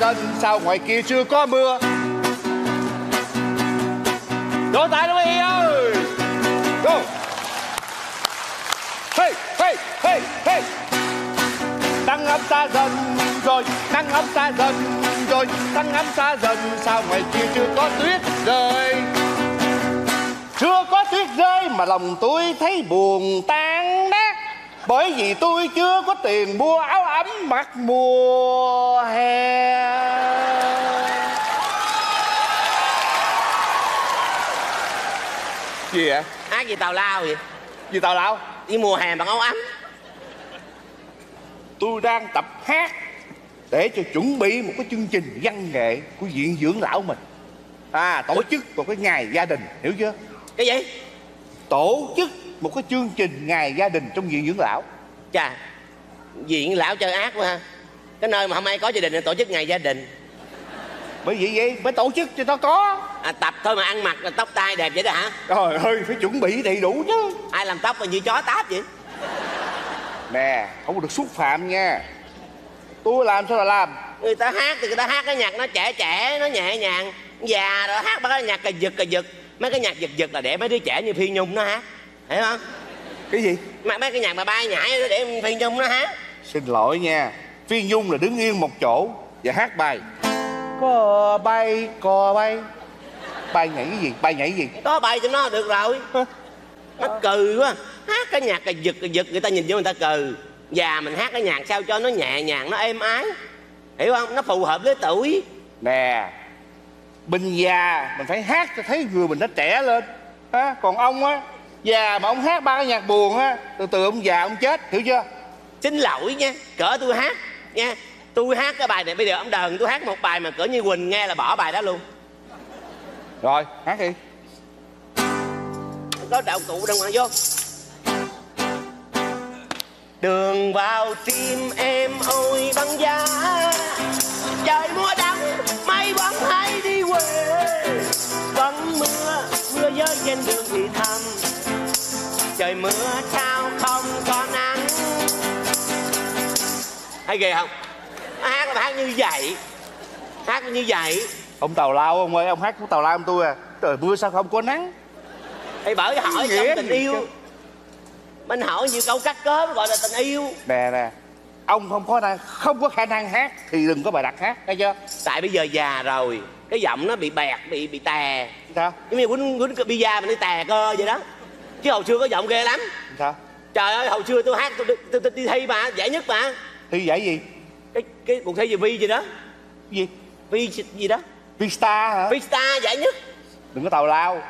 dân, sao ngoài kia chưa có mưa? Vỗ tay đúng y ơi! Go! Hey hey hey hey! Tăng ấm xa dần rồi, tăng ấm xa dần rồi, tăng ấm xa dần, sao ngoài kia chưa có tuyết rơi? Chưa có tuyết rơi mà lòng tôi thấy buồn tan nát, bởi vì tôi chưa có tiền mua áo áo mặc mùa hè. Gì vậy? Hát gì tào lao vậy? Gì tào lao? Đi mùa hè bằng áo ấm. Tôi đang tập hát để cho chuẩn bị một cái chương trình văn nghệ của viện dưỡng lão mình. À tổ chức một cái ngày gia đình hiểu chưa? Cái gì? Tổ chức một cái chương trình ngày gia đình trong viện dưỡng lão. Chà diện lão chơi ác quá ha. Cái nơi mà không ai có gia đình thì tổ chức ngày gia đình. Bởi vì vậy phải tổ chức cho nó có. À, tập thôi mà ăn mặc là tóc tai đẹp vậy đó hả? Trời ơi phải chuẩn bị đầy đủ chứ. Ai làm tóc mà như chó táp vậy? Nè không được xúc phạm nha. Tôi làm sao là làm? Người ta hát thì người ta hát cái nhạc nó trẻ trẻ nó nhẹ nhàng. Già rồi hát bằng cái nhạc cà giật cà giật. Mấy cái nhạc giật giật là để mấy đứa trẻ như phi nhung nó hát. Hiểu không? Cái gì? Mà mấy cái nhạc mà bay nhảy để phi nhung nó hát xin lỗi nha. Phi nhung là đứng yên một chỗ và hát bài. Cò bay cò bay. Bay nhảy cái gì? Bay nhảy cái gì? Có bay cho nó được rồi. Nó cừ quá. Hát cái nhạc cà giật cà giật người ta nhìn vô người ta cừ. Già mình hát cái nhạc sao cho nó nhẹ nhàng nó êm ái. Hiểu không? Nó phù hợp với tuổi. Nè bình già mình phải hát cho thấy người mình nó trẻ lên. Ha còn ông á già mà ông hát ba cái nhạc buồn á từ từ ông già ông chết hiểu chưa xin lỗi nha cỡ tôi hát nha. Tôi hát cái bài này bây giờ ông đờn tôi hát một bài mà cỡ như quỳnh nghe là bỏ bài đó luôn. Rồi hát đi. Có đạo cụ đàng hoàng vô. Đường vào tim em ôi băng giá. Trời mưa đắng mây vẫn hay đi quê. Vẫn mưa mưa rơi trên đường thì thầm trời mưa sao hay ghê không? Hát là hát như vậy. Hát như vậy. Ông tào lao ông ơi ông hát của tào lao ông tôi à. Trời mưa sao không có nắng? Thì bởi hỏi trong tình yêu. Chứ? mình hỏi nhiều câu cắt cớ gọi là tình yêu. Nè nè. Ông không có năng không có khả năng hát thì đừng có bài đặt hát nghe chưa? Tại bây giờ già rồi cái giọng nó bị bẹt bị bị tè. Sao? Giống như quýnh quýnh bia mà nó tè cơ vậy đó. Chứ hồi xưa có giọng ghê lắm. Sao? Trời ơi hồi xưa tôi hát tôi, tôi, tôi, tôi đi thi mà giải nhất mà thi giải gì? Cái cái cuộc thi gì? Vi gì đó. Gì? Vi gì đó. Vista hả? Vi star giải nhất. Đừng có tào lao.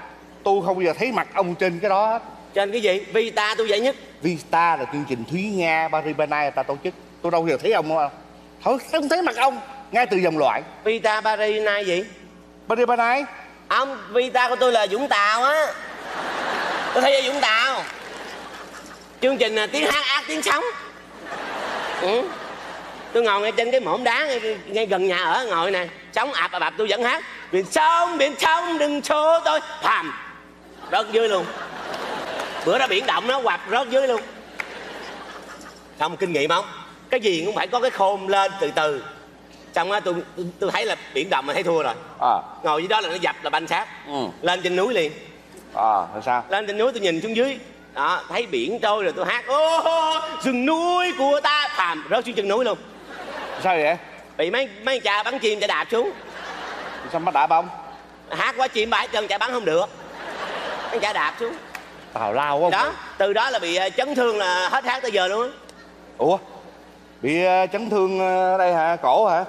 Tôi không bao giờ thấy mặt ông trên cái đó hết. Trên cái gì? Vi star tôi giải nhất. Vista là chương trình Thúy Nga Paribana người ta tổ chức. Tôi đâu bao giờ thấy ông đâu. Không không thấy mặt ông? Ngay từ dòng loại. Vi star paris nay gì? Paribana ông vi star của tôi là vũng tàu á. Tôi thấy ở vũng tàu. Chương trình là tiếng hát ác tiếng sống ừ. tôi ngồi ngay trên cái mỏm đá ngay, ngay gần nhà ở ngồi nè. Sống ạp ạp tôi vẫn hát. Biển sông biển sông đừng xô tôi. Phàm. Rớt dưới luôn. Bữa đó biển động nó quặp rớt dưới luôn. Xong kinh nghiệm không? Cái gì cũng phải có cái khôn lên từ từ. Xong á tôi, tôi thấy là biển động mà thấy thua rồi. À. Ngồi dưới đó là nó dập là banh sát ừ. Lên trên núi liền. À sao? Lên trên núi tôi nhìn xuống dưới đó thấy biển trôi rồi tôi hát ô rừng núi của ta. Thàm rớt xuống chân núi luôn. Sao vậy? Bị mấy mấy cha bắn chim chạy đạp xuống. Sao bắt đạp ông hát quá chim bãi chân chạy bắn không được. Mấy cha đạp xuống. Tào lao quá đó từ đó là bị ờ, chấn thương là hết hát tới giờ luôn á. Ủa? Bị ờ, chấn thương ờ, đây hả? Cổ hả?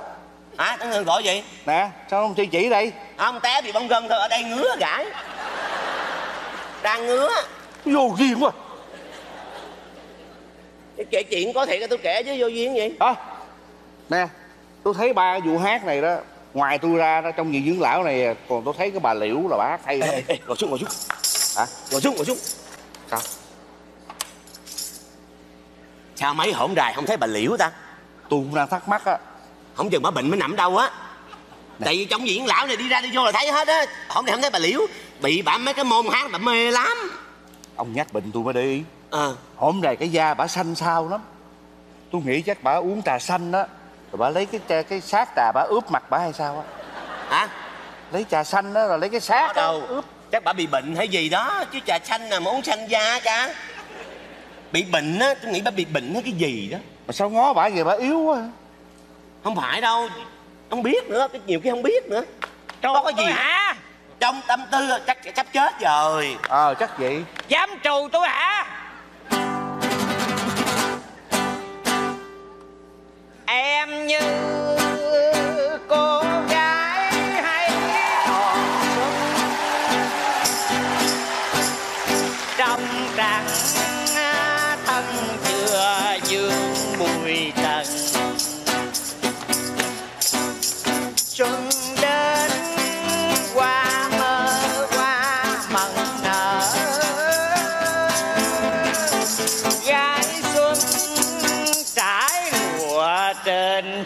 Hả? Chấn thương gọi gì? Nè sao không chỉ chỉ đây? Không té bị bong gân thôi ở đây ngứa gãi. Đang ngứa vô duyên quá. Cái kể chuyện có thiệt là tôi kể chứ vô duyên gì à, nè tôi thấy ba vụ hát này đó ngoài tôi ra đó trong viện dưỡng lão này còn tôi thấy cái bà liễu là bà hát hay lắm. Ngồi xuống ngồi xuống. Hả? Ngồi xuống ngồi xuống. Sao? Sao mấy hổn đài không thấy bà liễu ta? Tôi cũng đang thắc mắc á. Không chừng bà bệnh mới nằm đâu á. Tại vì trong diễn lão này đi ra đi vô là thấy hết á. Không thì không thấy bà liễu. Bị bả mấy cái môn hát bà mê lắm ông nhắc bệnh tôi mới để ý. Ờ hôm nay cái da bà xanh xao lắm. Tôi nghĩ chắc bà uống trà xanh đó rồi bà lấy cái cái sát trà bà ướp mặt bà hay sao á. Hả? Lấy trà xanh đó rồi lấy cái sát đó, đâu. ướp. Chắc bà bị bệnh hay gì đó chứ trà xanh nào mà uống xanh da cha. Bị bệnh á tôi nghĩ bà bị bệnh hay cái gì đó. Mà sao ngó bà vậy bà yếu quá không phải đâu. Không biết nữa cái nhiều cái không biết nữa. Có cái gì. hả trong tâm tư chắc sắp chết rồi. Ờ chắc vậy. Dám trù tôi hả? Em như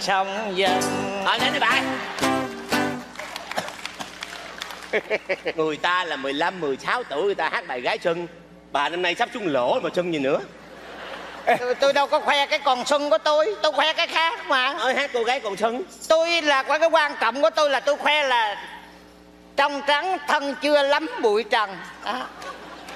sông dần. Thôi đến đi bạn. Người ta là 15, 16 tuổi người ta hát bài gái xuân. Bà năm nay sắp xuống lỗ mà xuân gì nữa. Tôi, tôi đâu có khoe cái còn xuân của tôi tôi khoe cái khác mà. Nói hát cô gái còn xuân. Tôi là cái cái quan trọng của tôi là tôi khoe là trong trắng thân chưa lắm bụi trần. Đó.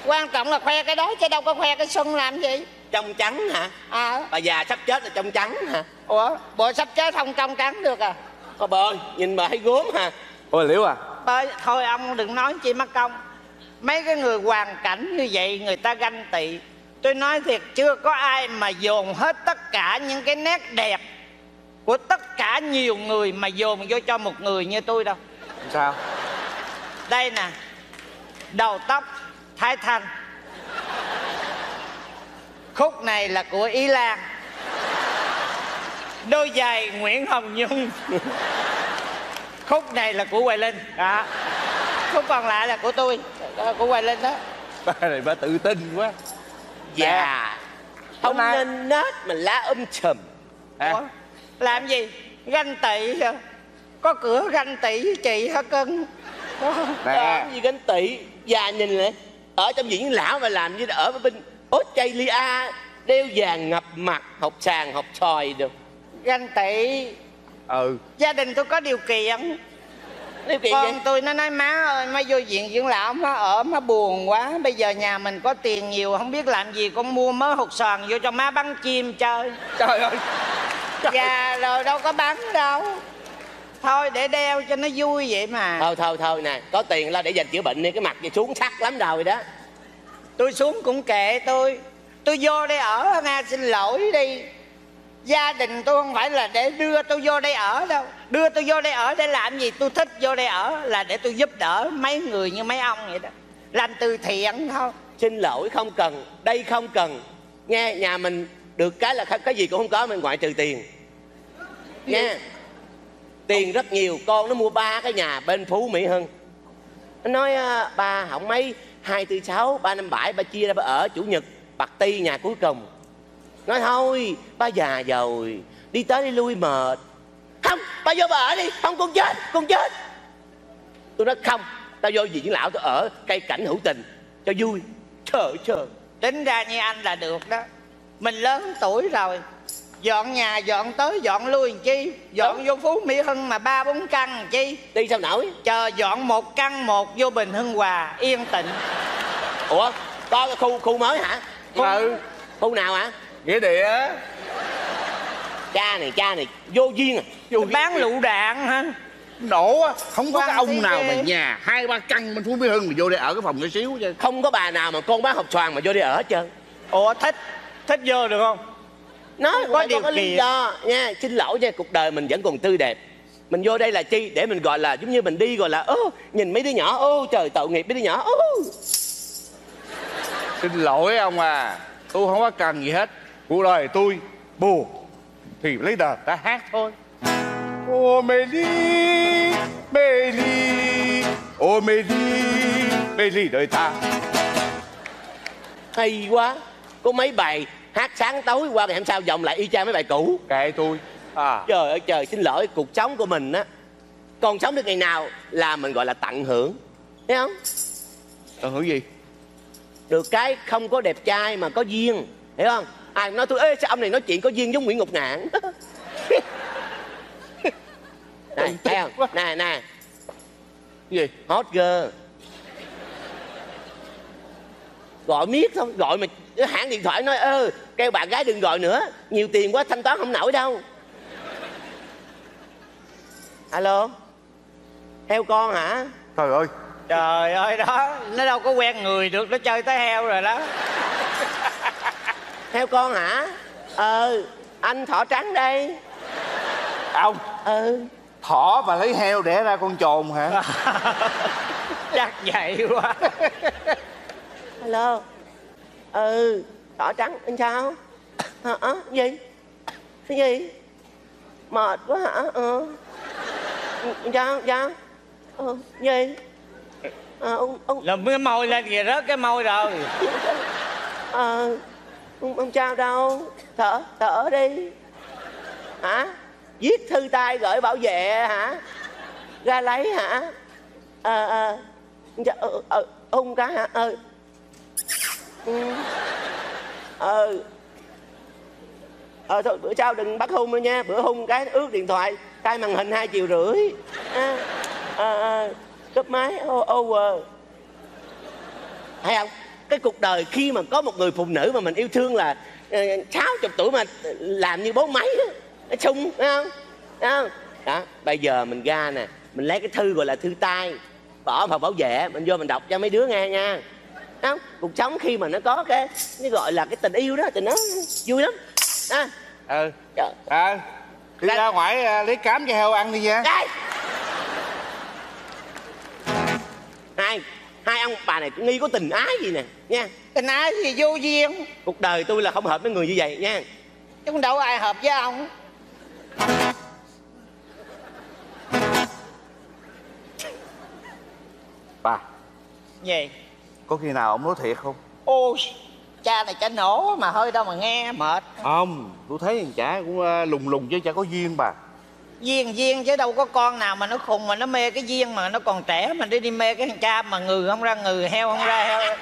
quan trọng là khoe cái đó chứ đâu có khoe cái xuân làm gì Trong trắng hả? À. Bà già sắp chết là trong trắng hả? Ủa bộ sắp chết không trong trắng được à? Có bà ơi nhìn bà thấy gốm hả? Ôi liễu à. Bởi, thôi ông đừng nói chi mất công. Mấy cái người hoàn cảnh như vậy người ta ganh tị. Tôi nói thiệt chưa có ai mà dồn hết tất cả những cái nét đẹp của tất cả nhiều người mà dồn vô cho một người như tôi đâu. Sao? Đây nè đầu tóc thái thanh khúc này là của ý lan. Đôi giày nguyễn hồng nhung. Khúc này là của hoài linh. Đó. Khúc còn lại là của tôi. Đó, của hoài linh đó. Bà này bà tự tin quá. Già Không nay- nên nết mà lá um chùm. À, Ủa? làm gì? Ganh tị có cửa ganh tị với chị hả cưng? Nè Làm gì gánh tị? Già nhìn lại Ở trong diễn lão mà làm như ở bên Australia Đeo vàng ngập mặt Học sàn học tròi được. Ganh tị. Ừ. Gia đình tôi có điều kiện. Nếu kỳ con vậy tôi nó nói má ơi má vô viện dưỡng lão má ở má buồn quá. Bây giờ nhà mình có tiền nhiều không biết làm gì con mua mớ hột xoàn vô cho má bắn chim chơi. Trời ơi. Già rồi đâu có bắn đâu. Thôi để đeo cho nó vui vậy mà. Thôi thôi thôi nè. Có tiền lo để dành chữa bệnh đi Cái mặt gì xuống sắc lắm rồi đó tôi xuống cũng kệ tôi. Tôi vô đây ở nghe xin lỗi đi. Gia đình tôi không phải là để đưa tôi vô đây ở đâu. Đưa tôi vô đây ở để làm gì? Tôi thích vô đây ở là để tôi giúp đỡ mấy người như mấy ông vậy đó. Làm từ thiện thôi. Xin lỗi không cần Đây không cần. Nghe nhà mình được cái là cái gì cũng không có mình ngoại trừ tiền. Nha Tiền rất nhiều Con nó mua ba cái nhà bên Phú Mỹ Hưng. Nó nói à, ba không mấy hai tư sáu, ba năm bảy, ba chia ra ba ở, chủ nhật, bạc ti, nhà cuối cùng. Nói thôi, ba già rồi, đi tới đi lui mệt. Không, ba vô bà ở đi, không, con chết con chết. Tôi nói không tao vô diễn lão tôi ở cây cảnh hữu tình, cho vui. Trời trời. Tính ra như anh là được đó. Mình lớn tuổi rồi dọn nhà dọn tới dọn lui chi? Dọn vô phú mỹ hưng mà ba bốn căn chi? Đi sao nổi? Chờ dọn một căn một vô bình hưng hòa yên tịnh ủa có cái khu khu mới hả? Khu, ừ. khu nào hả? Nghĩa địa. Cha này cha này vô duyên à? Vô bán lựu đạn hả? Nổ á không có cái ông nào mà nhà hai ba căn bên phú mỹ hưng mà vô để ở cái phòng nhỏ xíu chứ. Không có bà nào mà con bán học xoàn mà vô đi ở hết trơn. Ủa thích thích vô được không nói Có có điều có lý do nha. Xin lỗi nha cuộc đời mình vẫn còn tươi đẹp. Mình vô đây là chi? Để mình gọi là giống như mình đi gọi là ơ nhìn mấy đứa nhỏ ô trời tội nghiệp mấy đứa nhỏ ô. Xin lỗi ông à. Tôi không có cần gì hết. Cuộc đời tôi buồn thì lấy đờn ta hát thôi. Ô mê ly mê ly ô mê ly mê ly đời ta. Hay quá. Có mấy bài hát sáng tối qua ngày hôm sau vòng lại y chang mấy bài cũ. Kệ tôi. À. Trời ơi trời xin lỗi cuộc sống của mình á còn sống được ngày nào là mình gọi là tận hưởng. Thấy không? Tao hưởng gì? Được cái không có đẹp trai mà có duyên. Hiểu không? Ai nói tôi ê sao ông này nói chuyện có duyên giống nguyễn ngọc ngạn? Này thấy không? nè nè. Gì? Hot girl. Gọi miết thôi gọi mà cái hãng điện thoại nói ơ kêu bạn gái đừng gọi nữa nhiều tiền quá thanh toán không nổi đâu. Alo? Heo con hả? Trời ơi. Trời ơi đó nó đâu có quen người được nó chơi tới heo rồi đó. Heo con hả? Ờ anh thỏ trắng đây. Ông. Ừ. Thỏ mà lấy heo đẻ ra con trồn hả? Chắc vậy quá. Alo ừ thỏ trắng anh sao? Hả gì? Cái gì? Mệt quá hả? Ờ sao sao? Ờ gì? Ờ ông ông lùm cái môi lên kìa rớt cái môi rồi. Ờ ông, ông sao đâu? Thở thở đi. Hả? Viết thư tay gửi bảo vệ hả? Ra lấy hả? Ờ ờ. Dạ, ờ hung cái hả? Ờ ừ. ờ ờ thôi bữa sau đừng bắt hung nữa nha. Bữa hung cái ướt điện thoại tay màn hình hai triệu rưỡi. À, ờ à, cúp máy. Over ờ. thấy không? Cái cuộc đời khi mà có một người phụ nữ mà mình yêu thương là ờ, sáu chục tuổi mà làm như bố máy á. Nó sung thấy không? Thấy không? Đó bây giờ mình ra nè mình lấy cái thư gọi là thư tay bỏ vào bảo vệ mình vô mình đọc cho mấy đứa nghe nha không cuộc sống khi mà nó có cái cái gọi là cái tình yêu đó thì nó vui lắm. À, ừ. Trời à đi Ra- ra ngoài à, lấy cám cho heo ăn đi nha. Đây hai hai ông bà này nghi có tình ái gì nè nha. Tình ái gì vô duyên. Cuộc đời tôi là không hợp với người như vậy nha. Chứ đâu ai hợp với ông. Bà. Gì có khi nào ông nói thiệt không? Ôi cha này cha nổ mà hơi đâu mà nghe mệt. Không tôi thấy thằng chả cũng à, lùng lùng chứ chả có duyên bà. Duyên duyên chứ đâu có con nào mà nó khùng mà nó mê cái duyên mà nó còn trẻ mà đi đi mê cái thằng cha mà ngừ không ra ngừ heo không ra heo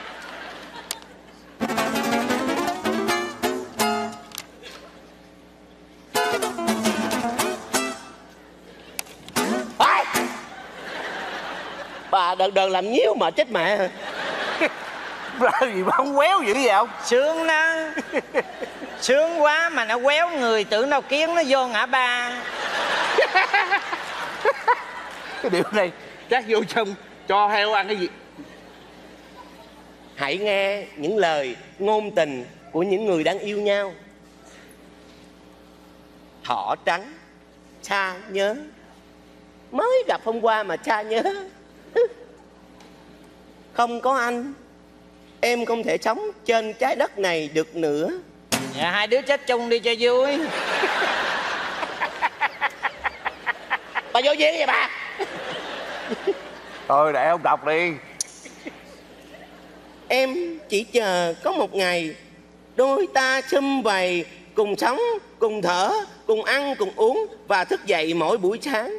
bà đợt đợt làm nhiêu mà chết mẹ ra gì mà không quéo dữ vậy ông sướng đó. Sướng quá mà nó quéo người tưởng đâu kiến nó vô ngã ba. Cái điều này chắc vô trong cho heo ăn cái gì? Hãy nghe những lời ngôn tình của những người đang yêu nhau. Thỏ trắng cha nhớ. Mới gặp hôm qua mà cha nhớ. Không có anh em không thể sống trên trái đất này được nữa. Dạ hai đứa chết chung đi cho vui. Bà vô duyên vậy bà. Thôi để ông đọc đi. Em chỉ chờ có một ngày đôi ta sum vầy cùng sống cùng thở cùng ăn cùng uống và thức dậy mỗi buổi sáng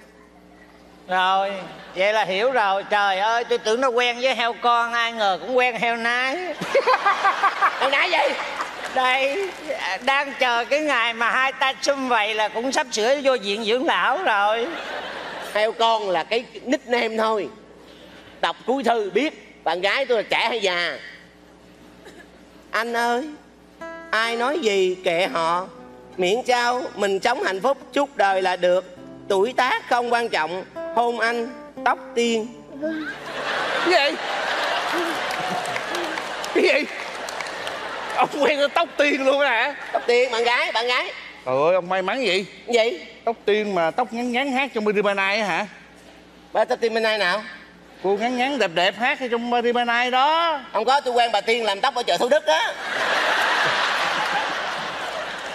rồi vậy là hiểu rồi. Trời ơi tôi tưởng nó quen với heo con ai ngờ cũng quen heo nái. Hồi nãy vậy đây đang chờ cái ngày mà hai ta sum vậy là cũng sắp sửa vô viện dưỡng lão rồi. Heo con là cái nickname thôi. Đọc cuối thư biết bạn gái tôi là trẻ hay già? Anh ơi ai nói gì kệ họ? Miễn sao mình sống hạnh phúc suốt đời là được tuổi tác không quan trọng hôn anh tóc tiên. Cái gì? Cái gì? Ông quen tóc tiên luôn hả? Tóc tiên bạn gái bạn gái. Trời ơi ông may mắn gì gì? Tóc tiên mà tóc ngắn ngắn hát trong Maribanai á hả? Bà tóc tiên bên này nào? Cô ngắn ngắn đẹp đẹp hát ở trong Maribanai đó. Không có tôi quen bà tiên làm tóc ở chợ thủ đức á.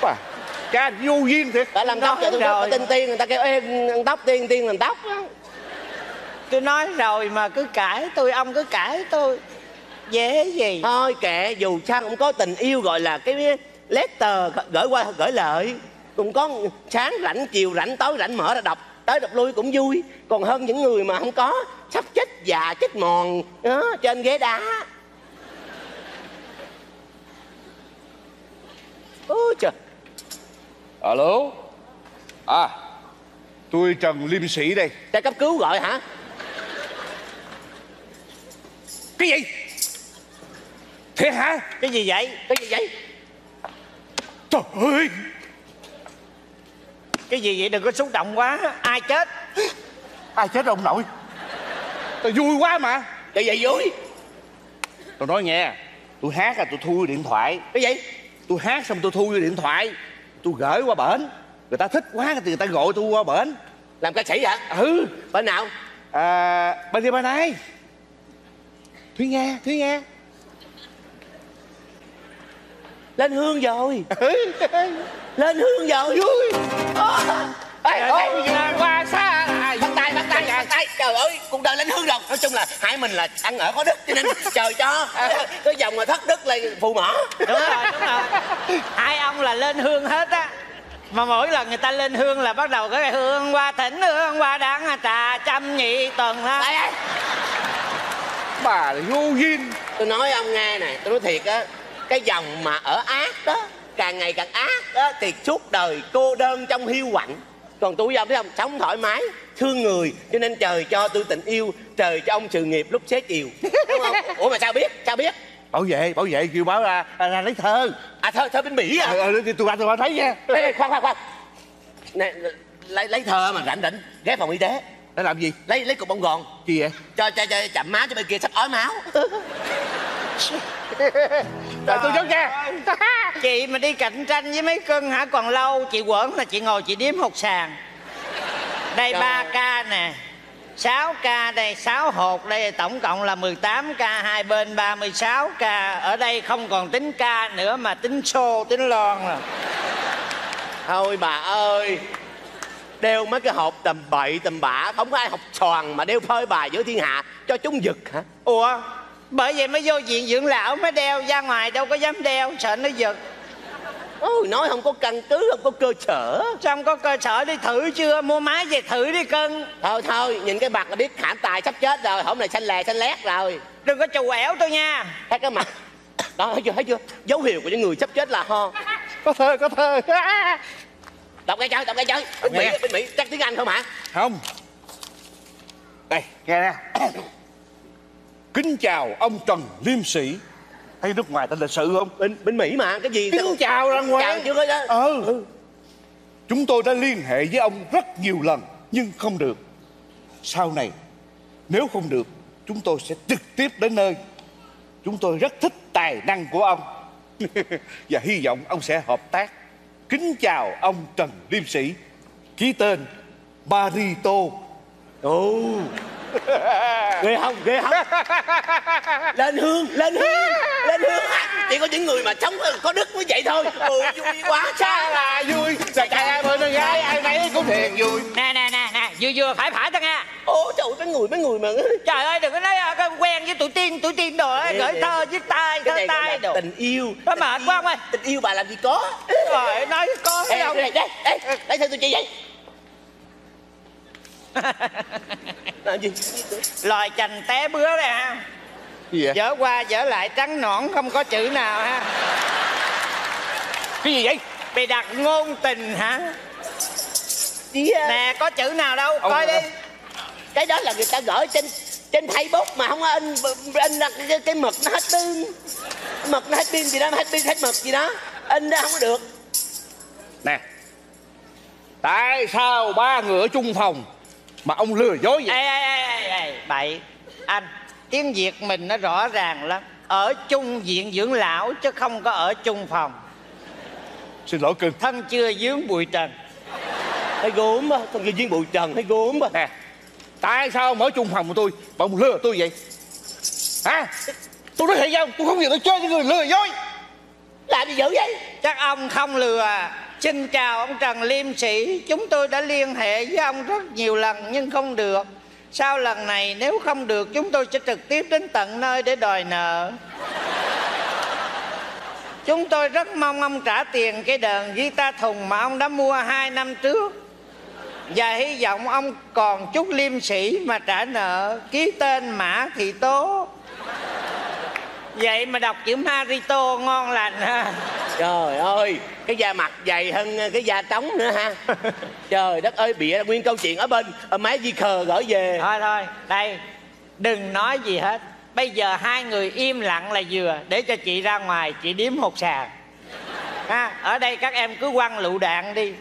Bà cha vô duyên thiệt. Bà làm tóc đức rồi. bà tên tiên người ta kêu ê tóc tiên tiên làm tóc á. Tôi nói rồi mà cứ cãi tôi ông cứ cãi tôi. Dễ gì? Thôi kệ dù sao cũng có tình yêu gọi là cái letter gửi qua gửi lợi cũng có sáng rảnh chiều rảnh tối rảnh mở ra đọc. Tới đọc lui cũng vui. Còn hơn những người mà không có sắp chết già chết mòn đó, trên ghế đá. Trời alo? À tôi trần liêm sĩ đây. Xe cấp cứu gọi hả? Cái gì? Thiệt hả? Cái gì vậy? Cái gì vậy? Trời ơi! Cái gì vậy? Đừng có xúc động quá. Ai chết? Ai chết ông nội? Tôi vui quá mà. Cái gì vui. Tôi nói nghe tôi hát là tôi thu điện thoại. Cái gì? Tôi hát xong tôi thu điện thoại tôi gửi qua bển. Người ta thích quá thì người ta gọi tôi qua bển. Làm ca sĩ hả? Ừ. Bên nào? À, bên kia bên này. Thúy nghe thúy nghe Lên hương rồi. Ừ. Lên hương rồi. Vui. Ê, ê, qua xa. à, tay trời ơi cuộc đời lên hương rồi nói chung là hai mình là ăn ở có đức cho nên trời cho. Cái dòng mà thất đức là phù mỏ đúng rồi đúng rồi. Hai ông là lên hương hết á. Mà mỗi lần người ta lên hương là bắt đầu cái hương qua thỉnh hương qua đắng trà trăm nhị tuần đó ê, bà là vô duyên. Tôi nói ông nghe này tôi nói thiệt á cái dòng mà ở ác đó càng ngày càng ác đó thì suốt đời cô đơn trong hiu quạnh. Còn tôi với ông thấy không sống thoải mái thương người cho nên trời cho tôi tình yêu trời cho ông sự nghiệp lúc xế chiều. Đúng không? Ủa mà sao biết? Sao biết? Bảo vệ bảo vệ kêu báo ra ra, ra lấy thơ. À thơ thơ bên mỹ à? Ờ ờ, tôi qua tôi qua thấy nha. Ê, ê, khoan khoan khoan. Nè lấy lấy thơ mà rảnh rảnh ghé phòng y tế. Để làm gì? Lấy lấy cục bông gòn. Gì vậy? Cho cho cho chậm máu cho bên kia sắp ói máu. Rồi tôi nhớ nha. Chị mà đi cạnh tranh với mấy cưng hả? Còn lâu chị quẩn là chị ngồi chị đếm hột sàn đây ba ca nè. 6 ca đây 6 hột đây tổng cộng là 18 ca hai bên 36 ca. Ở đây không còn tính ca nữa mà tính xô tính lon rồi. Thôi bà ơi đeo mấy cái hộp tầm bậy tầm bạ không có ai học tròn mà đeo phơi bài giữa thiên hạ cho chúng giật hả? Ủa bởi vậy mới vô viện dưỡng lão mới đeo ra ngoài đâu có dám đeo sợ nó giật Ôi, nói không có căn cứ không có cơ sở. Xong có cơ sở đi thử chưa? Mua máy về thử đi cưng. Thôi thôi nhìn cái mặt là biết hãm tài sắp chết rồi hôm nay xanh lè xanh lét rồi. Đừng có trù ẻo tôi nha. Thấy cái mặt đó thấy chưa thấy chưa? Dấu hiệu của những người sắp chết là ho. Có thơ có thơ. Đọc cái chơi đọc cái chơi. Bên mỹ Nghe. bên mỹ chắc tiếng anh không hả? Không. Đây nghe nè. Kính chào ông trần liêm sĩ thấy nước ngoài tên lịch sự không? Bên bên mỹ mà cái gì? Kính chào ra ngoài. Chào chưa đó? Ừ. Chúng tôi đã liên hệ với ông rất nhiều lần nhưng không được. Sau này nếu không được chúng tôi sẽ trực tiếp đến nơi. Chúng tôi rất thích tài năng của ông. Và hy vọng ông sẽ hợp tác. Kính chào ông trần liêm sĩ ký tên marito ồ ghê không? Ghê không? Lên hương lên hương lên hương. Chỉ có những người mà sống có đức mới vậy thôi. Ồ vui quá. Cha là vui Chàng trai ai bên gái ai nấy cũng thiền vui. Nè nè nè nè vừa vừa phải phải thôi nha ồ trời ơi, mấy người mấy người mà. Trời ơi đừng có nói ờ, quen với tụi tiên tụi tiên đồ ấy, gửi thơ viết tay cái thơ tay đồ. tình yêu. Nó mệt quá ông ơi. tình yêu bà làm gì có. Rồi nói có Ê, đâu đây đây đây đây sao tôi chị vậy làm gì? Lòi chành té bứa đây ha Gì vậy? dở qua dở lại trắng nõn không có chữ nào ha. Cái gì vậy? bị đặt ngôn tình hả? À, nè có chữ nào đâu Ông- coi đi. cái đó là người ta gửi trên trên Facebook mà không có in in là cái, cái mực nó hết pin. Mực nó hết pin gì đó hết pin hết mực gì đó. In ra không có được. Nè Tại sao ba người ở chung phòng Mà ông lừa dối vậy? ê ê ê ê bậy. Anh tiếng việt mình nó rõ ràng lắm. Ở chung viện dưỡng lão chứ không có ở chung phòng. Xin lỗi cưng. Thân chưa dướng bụi trần. Thấy gốm á. Con viên bụi trần. Thấy gốm á. Nè Tại sao ông ở chung phòng của tôi Mà ông lừa tôi vậy? Hả? Tôi nói thiệt với ông Tôi không giờ tôi chơi với người lừa dối. Làm gì dữ vậy? Chắc ông không lừa xin chào ông trần liêm sĩ. Chúng tôi đã liên hệ với ông rất nhiều lần nhưng không được. Sau lần này, nếu không được, chúng tôi sẽ trực tiếp đến tận nơi để đòi nợ. Chúng tôi rất mong ông trả tiền cái đờn guitar thùng mà ông đã mua hai năm trước. Và hy vọng ông còn chút liêm sĩ mà trả nợ. Ký tên mã thị tố vậy mà đọc chữ marito ngon lành ha. Trời ơi cái da mặt dày hơn cái da trống nữa ha. Trời đất ơi bịa nguyên câu chuyện ở bên ở máy di khờ gửi về. Thôi thôi đây đừng nói gì hết. Bây giờ hai người im lặng là vừa để cho chị ra ngoài chị điếm hột sàn ha ở đây các em cứ quăng lựu đạn đi.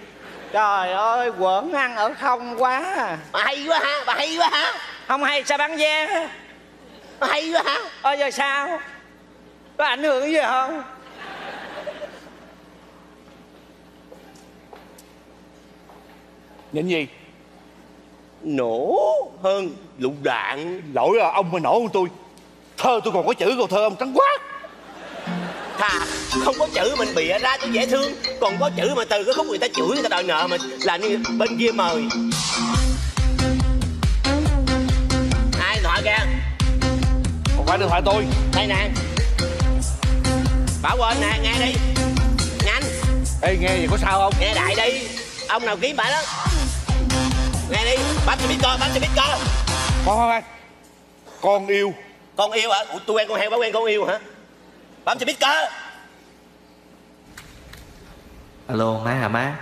Trời ơi quẩn ăn ở không quá bà hay quá ha bà hay quá ha. Không hay sao bán bà hay quá ha. Ôi giờ sao có ảnh hưởng gì không? Nhìn gì? Nổ hơn lựu đạn. Lỗi là ông mà nổ hơn tôi. Thơ tôi còn có chữ còn thơ ông trắng quá thà không có chữ mình bịa ra cho dễ thương còn có chữ mà từ cái khúc người ta chửi người ta đòi nợ mình là như bên kia mời. Ai điện thoại kìa? Không phải điện thoại tôi. Đây nè bảo quên nè nghe đi. Nhanh. Ê nghe gì có sao không? Nghe đại đi. Ông nào kiếm bà đó. Nghe đi. Bấm cho biết coi bấm cho biết coi. Con khoan khoan. Con yêu. Con yêu hả? Ủa, tôi quen con heo bà quen con yêu hả? Bấm cho biết coi. Alo má hả má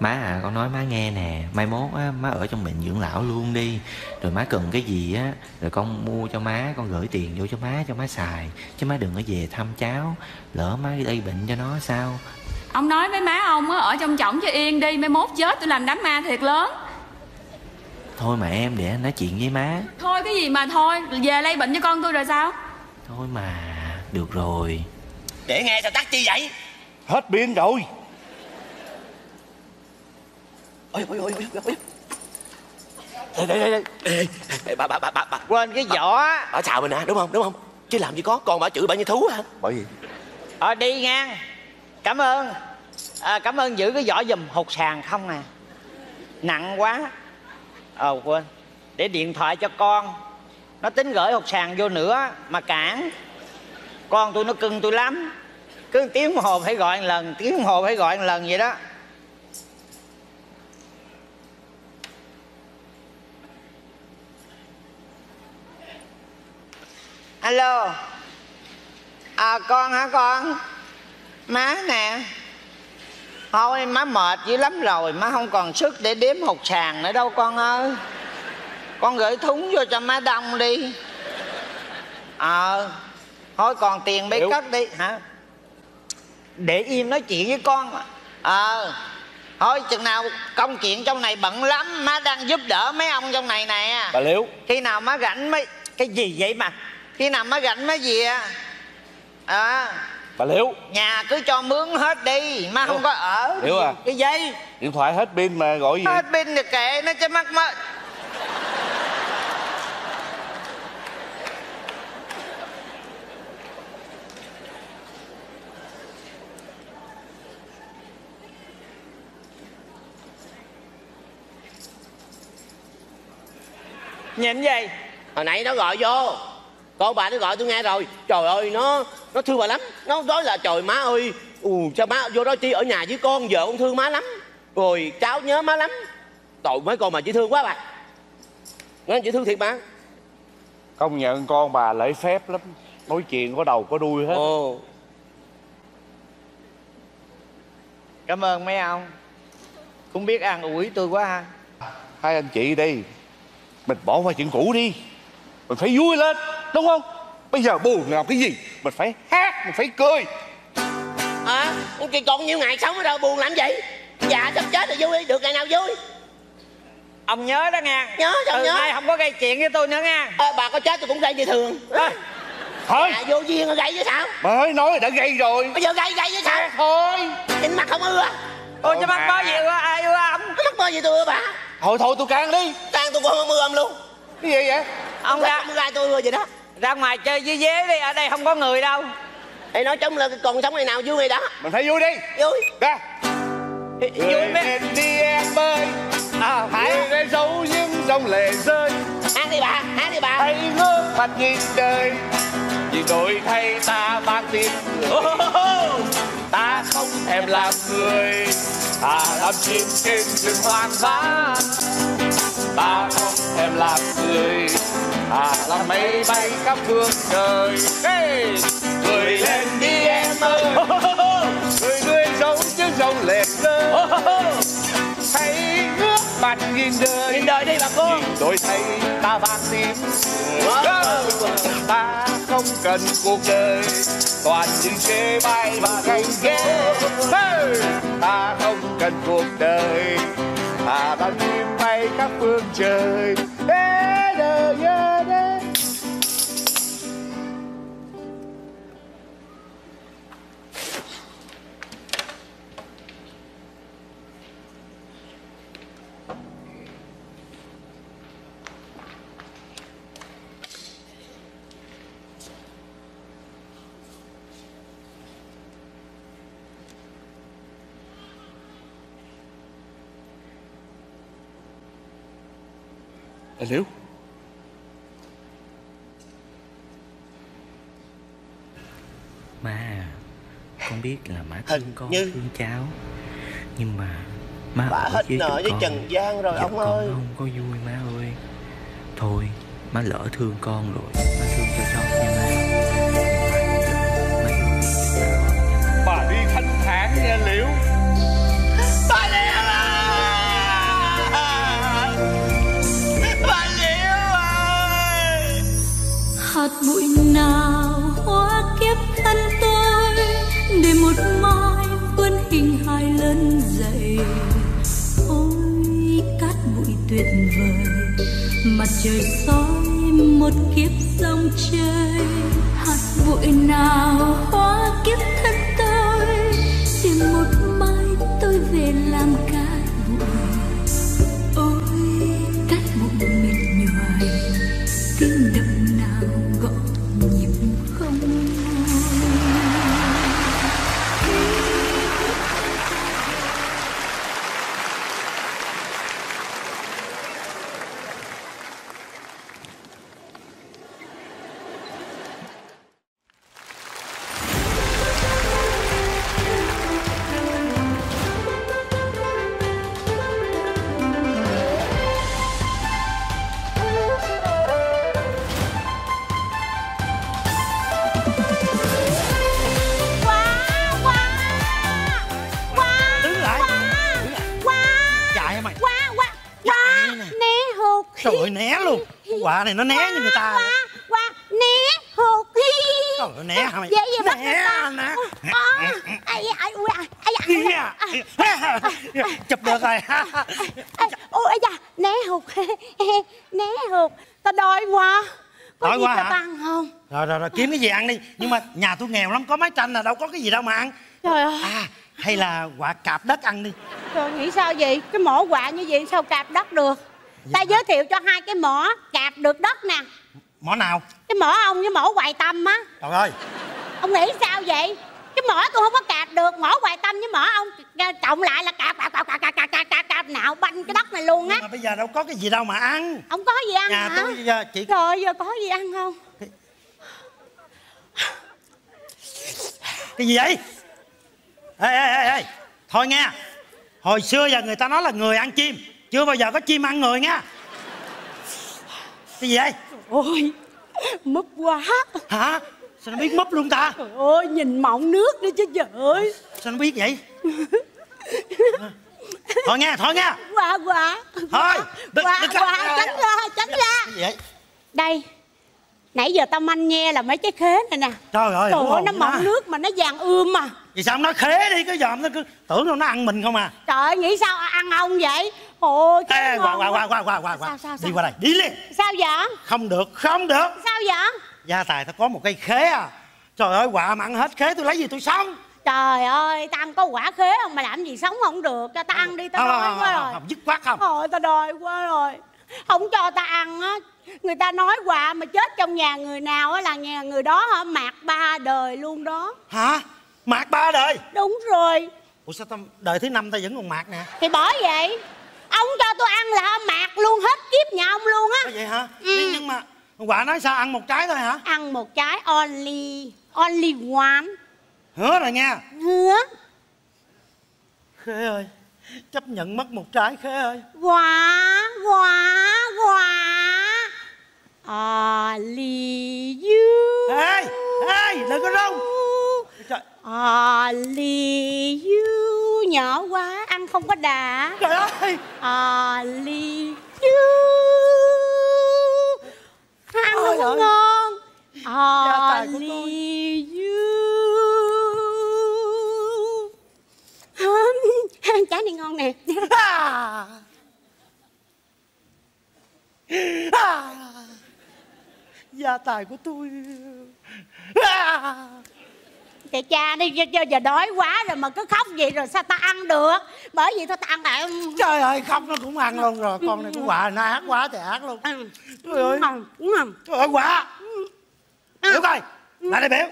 má à con nói má nghe nè mai mốt á má ở trong bệnh dưỡng lão luôn đi. Rồi má cần cái gì á rồi con mua cho má con gửi tiền vô cho má cho má xài. Chứ má đừng có về thăm cháu lỡ má gây bệnh cho nó sao? Ông nói với má ông á ở trong chổng cho yên đi mai mốt chết tôi làm đám ma thiệt lớn. Thôi mà em để anh nói chuyện với má. Thôi cái gì mà thôi về lây bệnh cho con tôi rồi sao? Thôi mà được rồi. Để nghe sao tắt chi vậy? Hết pin rồi ôi ôi ôi ôi ôi. Đây đây đây đây Ê, ê, bà bà bà bà bà. Quên cái vỏ á. bà chào mình hả? Đúng không? Đúng không? Chứ làm gì có còn bà chửi bà như thú hả? Bởi vì ờ đi ngang. Cảm ơn. À, cảm ơn giữ cái vỏ giùm hột sàn không à. Nặng quá. Ờ quên. Để điện thoại cho con. Nó tính gửi hột sàn vô nữa mà cản. Con tôi nó cưng tôi lắm. Cứ tiếng đồng hồ phải gọi một lần tiếng đồng hồ phải gọi một lần vậy đó alo. À con hả con? Má nè. Thôi má mệt dữ lắm rồi má không còn sức để đếm hột sàn nữa đâu con ơi. Con gửi thúng vô cho má đông đi. Ờ thôi còn tiền Hiểu. cất đi hả? Để im nói chuyện với con ờ thôi chừng nào công chuyện trong này bận lắm má đang giúp đỡ mấy ông trong này nè. Bà liễu. Khi nào má rảnh mới cái gì vậy mà khi nào má rảnh mới gì à à bà liễu. Nhà cứ cho mướn hết đi má không có ở. Hiểu à? cái gì điện thoại hết pin mà gọi gì? Hết pin thì kệ nó cho mắc má nhìn gì? Hồi nãy nó gọi vô con bà nó gọi tôi nghe rồi. Trời ơi nó nó thương bà lắm. Nó nói là trời má ơi ù sao má vô đó chi ở nhà với con vợ con thương má lắm. Rồi cháu nhớ má lắm. Tội mấy con mà chỉ thương quá bà. Nó chỉ thương thiệt mà công nhận con bà lễ phép lắm. Nói chuyện có đầu có đuôi hết. Ồ. Cảm ơn mấy ông. Cũng biết an ủi tôi quá ha. Hai anh chị đi. Mình bỏ qua chuyện cũ đi. Mình phải vui lên đúng không? Bây giờ buồn làm cái gì? Mình phải hát mình phải cười. À cái còn nhiêu ngày sống ở đâu buồn làm gì dạ sắp chết rồi vui được ngày nào vui? Ông nhớ đó nha Nhớ, sao từ nhớ? nay không có gây chuyện với tôi nữa nha à, bà có chết tôi cũng gây như thường. Ê, thôi. À, vô duyên rồi gây chứ sao? Mới nói đã gây rồi. Bây giờ gây gây chứ sao? Thôi. Nhìn mặt không ưa. Ôi chứ mắc mà. có gì ưa ai ưa ông? Mắc mơ gì tôi ưa bà? Thôi thôi tôi can đi. Tan tôi cũng không ưa ông luôn cái gì vậy? Ông ra gai tôi ưa vậy đó. ra ngoài chơi với dế đi ở đây không có người đâu. Thì nói chung là còn sống ngày nào vui ngày đó. Mình phải vui đi. Vui. Ra. Vui nên đi em ơi. À, phải. để giấu những dòng lệ rơi. Hát đi bà hát đi bà. Hãy ngước mặt nhìn đời Vì đổi thay ta mang tin người. Ta không thèm làm người. Ta làm chim trên rừng hoang dã Ta không thèm làm người. À là mây bay khắp phương trời. Hey! cười lên đi em ơi. Người người sống chứ dòng lệ rơi hãy nước mặt nghìn đời. Nhìn đời đi bà cô. Nhìn tôi thấy ta vang tim ta không cần cuộc đời. Toàn những chê bai và ganh ghét hey! ta không cần cuộc đời à bao nhiêu bay các phương trời hey! Anh Liễu. Má à Con biết là má Hình thương con như- thương cháu Nhưng mà Má bà hết với nợ với con, trần gian rồi giúp ông con ơi. không có vui má ơi. Thôi Má lỡ thương con rồi Má thương cho chót bụi nào hóa kiếp thân tôi, để một mai vươn hình hài lớn dậy. Ôi, cát bụi tuyệt vời, mặt trời soi một kiếp dòng chơi. Hạt bụi nào hóa kiếp thân tôi để một mai tôi về làm cát bụi. Ôi, cát bụi mệt nhoài tiếng động nào này nó né như người ta Quá Quá Né hụt ơi né hả mày? Dễ gì bắt né Ai ai ui ai da chụp được rồi. Ai, Ôi ai da Né hụt Né hụt Ta đói quá. Có Đói gì quá ta hả? ăn không? Rồi rồi rồi kiếm cái gì ăn đi. Nhưng mà nhà tôi nghèo lắm có máy tranh là đâu có cái gì đâu mà ăn. Trời ơi. À hay là quạ cạp đất ăn đi. Trời nghĩ sao vậy? Cái mỏ quạ như vậy sao cạp đất được Dạ, ta dạ. giới thiệu cho hai cái mỏ cạp được đất nè. Mỏ nào? Cái mỏ ông với mỏ hoài tâm á. Trời ơi. Ông nghĩ sao vậy? Cái mỏ tôi không có cạp được mỏ hoài tâm với mỏ ông cộng lại là cạp cạp cạp cạp cạp cạp cạp, cạp, cạp nạo banh cái đất này luôn á. Mà bây giờ đâu có cái gì đâu mà ăn. Không có gì ăn nhà hả? tôi giờ chỉ rồi giờ có gì ăn không? Cái, cái gì vậy? Ê ê ê ê. Thôi nghe. Hồi xưa giờ người ta nói là người ăn chim chưa bao giờ có chim ăn người nha cái gì vậy? Ôi mất quá. Hả? Sao nó biết múp luôn ta? Trời ơi nhìn mọng nước đi chứ trời ơi. Sao nó biết vậy? Thôi nghe thôi nghe. Quá quá. Thôi có- quá. tránh ra tránh ra. Cái gì vậy? Đây nãy giờ tao manh nghe là mấy cái khế này nè. Trời ơi trời ơi nó mọng nước mà nó vàng ươm mà. Vì sao nói khế đi cái dòm nó cứ tưởng nó ăn mình không à? Trời ơi nghĩ sao ăn ông vậy ôi ê qua qua quá. qua qua qua qua. Sao, sao, đi sao? qua đây. Đi liền. Sao vậy? Không được không được. Sao vậy? Gia tài tao có một cây khế à. Trời ơi quạ mà ăn hết khế tôi lấy gì tôi sống Trời ơi, tao ăn có quả khế không mà làm gì sống không được. Cho tao ăn đi, tao đói quá rồi. không, dứt khoát không. Thôi tao đói quá rồi. Không cho tao ăn á. Người ta nói quà mà chết trong nhà người nào á là nhà người đó hả? Mạt ba đời luôn đó. Hả? Mạt ba đời? Đúng rồi. Ủa sao tao đời thứ năm tao vẫn còn mạt nè? Thì bởi vậy Ông cho tôi ăn là mạt luôn hết kiếp nhà ông luôn á. Vậy hả? Ừ. nhưng, nhưng mà quạ nói sao ăn một trái thôi hả? Ăn một trái only Only one. Hứa rồi nha Hứa. Khế ơi chấp nhận mất một trái khế ơi. Quả Quả Quả Only you. Ê ê đừng có rung trời, Only you Nhỏ quá ăn không có đã trời ơi Only you Ăn Ôi không ơi. ngon tôi. Only you Trái này ngon nè à. À. gia tài của tôi à. Kệ cha đi giờ, giờ, đói quá rồi mà cứ khóc vậy rồi sao ta ăn được? Bởi vì thôi ta ăn lại trời ơi khóc nó cũng ăn luôn rồi con này cũng quả nó ác quá thì ác luôn. Ừ. trời ơi. Ngon, ngon. trời ơi quả biểu coi. Lại đây biểu.